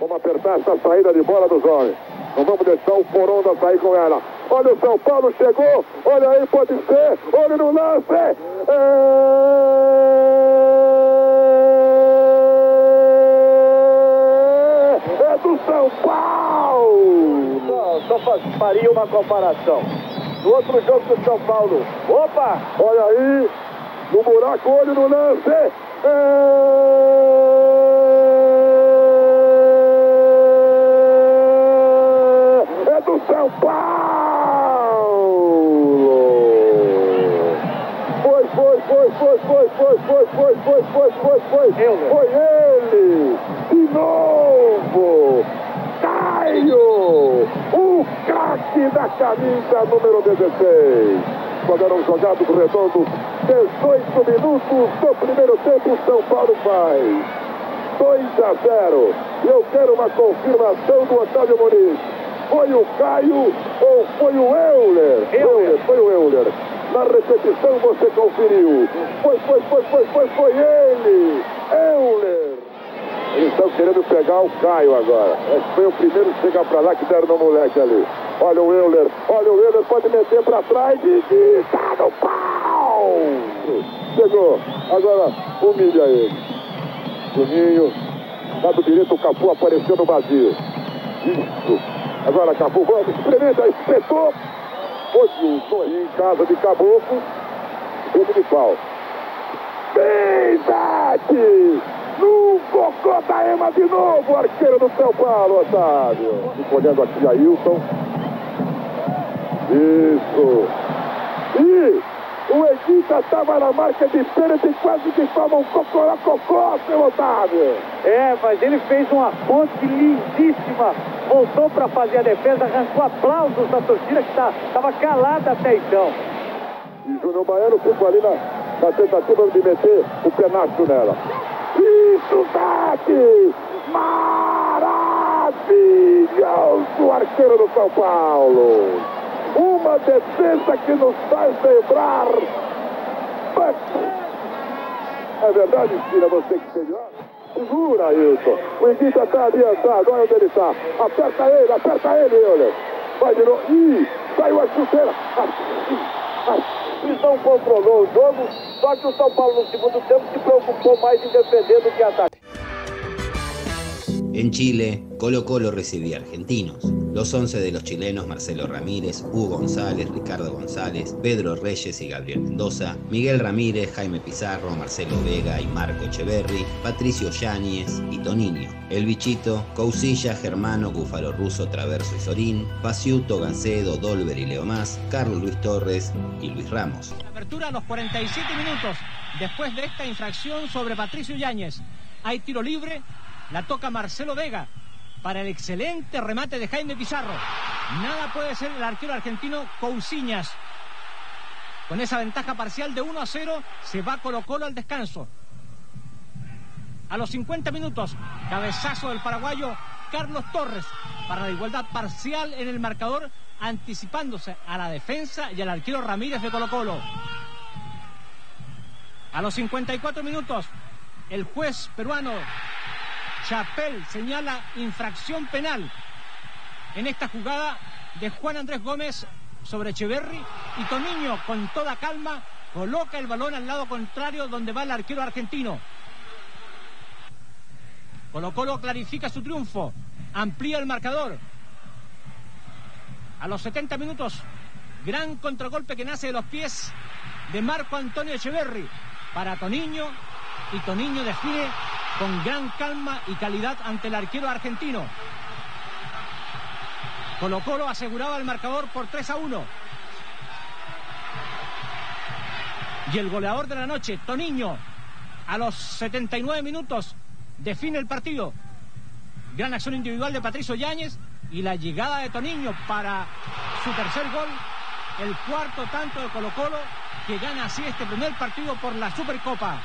Vamos apertar essa saída de bola dos homens. Não vamos deixar o Foronda sair com ela. Olha o São Paulo, chegou. Olha aí, pode ser. Olha no lance. É, São Paulo. Só, faria uma comparação. No outro jogo do São Paulo. Opa! Olha aí. No buraco, olho no lance. É, é do São Paulo. Foi, foi, foi, foi, foi, foi, foi, foi, foi, foi, foi, foi. Foi ele. De novo. O craque da camisa número 16. Quando era um jogado redondo, 18 minutos do primeiro tempo, São Paulo faz 2 a 0. Eu quero uma confirmação do Otávio Muniz. Foi o Caio ou foi o Euler? Euler, foi o Euler. Na repetição você conferiu. Foi, foi, foi, foi, foi, foi ele. Euler. Estão querendo pegar o Caio agora. Esse foi o primeiro que chegar pra lá que deram no moleque ali. Olha o Euler. Olha o Euler, pode meter pra trás e, e tá no pau. Chegou. Agora humilha ele. Juninho. Lado direito, o Cafu apareceu no vazio. Isso. Agora Cafu, vamos, experimenta, espetou. Odilson aí em casa de caboclo. Jogo de pau. Bem! No cocô da Ema de novo, arqueiro do São Paulo, Otávio. Fico olhando aqui a Hilton. Isso. E o Edita estava na marca de pênalti, quase que toma um cocô, seu Otávio. É, mas ele fez uma ponte lindíssima. Voltou para fazer a defesa, arrancou aplausos da torcida que estava calada até então. E Júnior Baiano ficou ali na, na tentativa de meter o penacho nela. Isso, Tati! Maravilhoso arqueiro do São Paulo! Uma defesa que nos faz lembrar. É verdade, Cira, você que fez Segura, Ailton. O Iguita está adiantado, olha onde ele está. Aperta ele, aperta ele, olha. Vai de novo. Ih, saiu a chuteira. Visão controlou o jogo, só que o São Paulo no segundo tempo se preocupou mais em defender do que atacar. En Chile, Colo Colo recibía argentinos. Los 11 de los chilenos Marcelo Ramírez, Hugo González, Ricardo González, Pedro Reyes y Gabriel Mendoza, Miguel Ramírez, Jaime Pizarro, Marcelo Vega y Marco Echeverri, Patricio Yáñez y Toniño. El Bichito, Cousilla, Germano, Búfalo Russo, Traverso y Sorín, Paciuto, Gancedo, Dolber y Leomás, Carlos Luis Torres y Luis Ramos. Apertura a los 47 minutos después de esta infracción sobre Patricio Yáñez. Hay tiro libre la toca Marcelo Vega para el excelente remate de Jaime Pizarro. Nada puede ser el arquero argentino Cousiñas. Con esa ventaja parcial de 1 a 0 se va Colo Colo al descanso. A los 50 minutos, cabezazo del paraguayo Carlos Torres para la igualdad parcial en el marcador, anticipándose a la defensa y al arquero Ramírez de Colo Colo. A los 54 minutos, el juez peruano Chapel señala infracción penal en esta jugada de Juan Andrés Gómez sobre Echeverry y Toniño con toda calma coloca el balón al lado contrario donde va el arquero argentino. Colo Colo clarifica su triunfo, amplía el marcador. A los 70 minutos, gran contragolpe que nace de los pies de Marco Antonio Echeverry para Toniño y Toniño define con gran calma y calidad ante el arquero argentino. Colo Colo aseguraba el marcador por 3 a 1. Y el goleador de la noche, Toniño, a los 79 minutos, define el partido. Gran acción individual de Patricio Yáñez y la llegada de Toniño para su tercer gol, el cuarto tanto de Colo Colo, que gana así este primer partido por la Supercopa.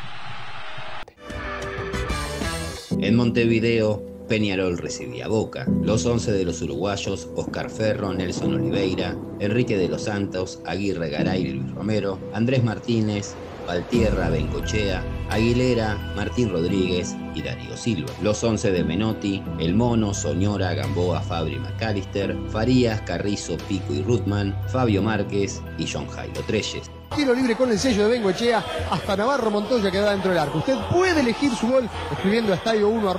En Montevideo, Peñarol recibía Boca. Los 11 de los uruguayos, Oscar Ferro, Nelson Oliveira, Enrique de los Santos, Aguirre Garay Luis Romero, Andrés Martínez, Valtierra, Bencochea, Aguilera, Martín Rodríguez y Darío Silva. Los 11 de Menotti, El Mono, Soñora, Gamboa, Fabri, McAllister, Farías, Carrizo, Pico y Rutman, Fabio Márquez y John Jairo Treyes. Tiro libre con el sello de Bengoechea hasta Navarro Montoya que da dentro del arco. Usted puede elegir su gol escribiendo a estadio1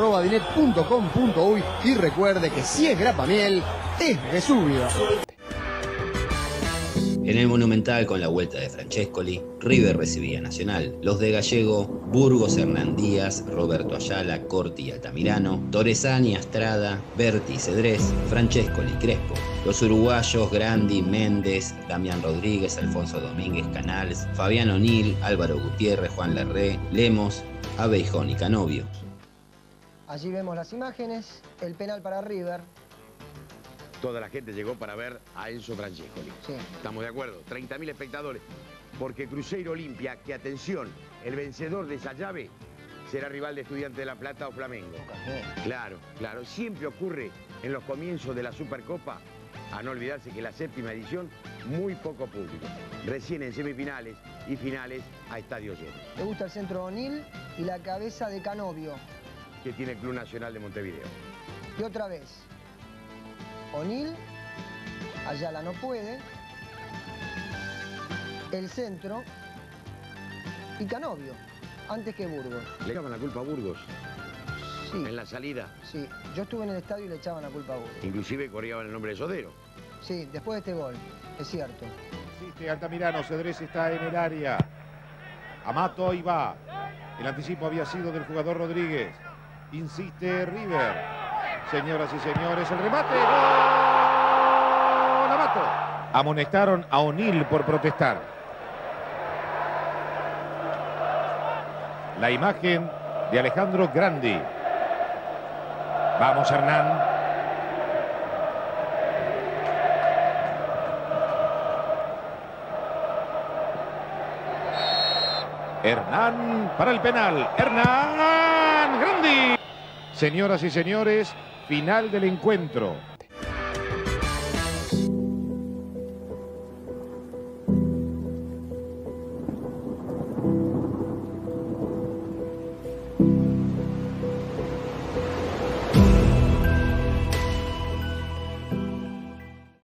y recuerde que si es grapa miel, es Vesubio. En el Monumental, con la vuelta de Francescoli, River recibía Nacional. Los de Gallego, Burgos, Hernán Díaz, Roberto Ayala, Corti y Altamirano, Torresani, Astrada, Berti Cedrés, Francescoli Crespo. Los uruguayos, Grandi, Méndez, Damián Rodríguez, Alfonso Domínguez Canals, Fabián O'Neill, Álvaro Gutiérrez, Juan Larré, Lemos, Abeijón y Canovio. Allí vemos las imágenes, el penal para River, toda la gente llegó para ver a Enzo Francescoli. Sí. ¿Estamos de acuerdo? 30.000 espectadores. Porque Cruzeiro Olimpia, que atención, el vencedor de esa llave será rival de Estudiantes de La Plata o Flamengo. Claro, claro. Siempre ocurre en los comienzos de la Supercopa, a no olvidarse que la séptima edición, muy poco público. Recién en semifinales y finales a estadio lleno. ¿Te gusta el centro O'Neill y la cabeza de Canovio? Que tiene el Club Nacional de Montevideo. Y otra vez, O'Neill, Ayala no puede, el centro y Canovio, antes que Burgos. ¿Le echaban la culpa a Burgos? Sí. ¿En la salida? Sí, yo estuve en el estadio y le echaban la culpa a Burgos. Inclusive corrían el nombre de Sodero. Sí, después de este gol, es cierto. Existe Altamirano, Cedrés está en el área. Amato ahí va. El anticipo había sido del jugador Rodríguez. Insiste River. Señoras y señores, el remate. ¡Gol! Amonestaron a O'Neill por protestar. La imagen de Alejandro Grandi. Vamos, Hernán. Hernán para el penal. Hernán Grandi. Señoras y señores, final del encuentro.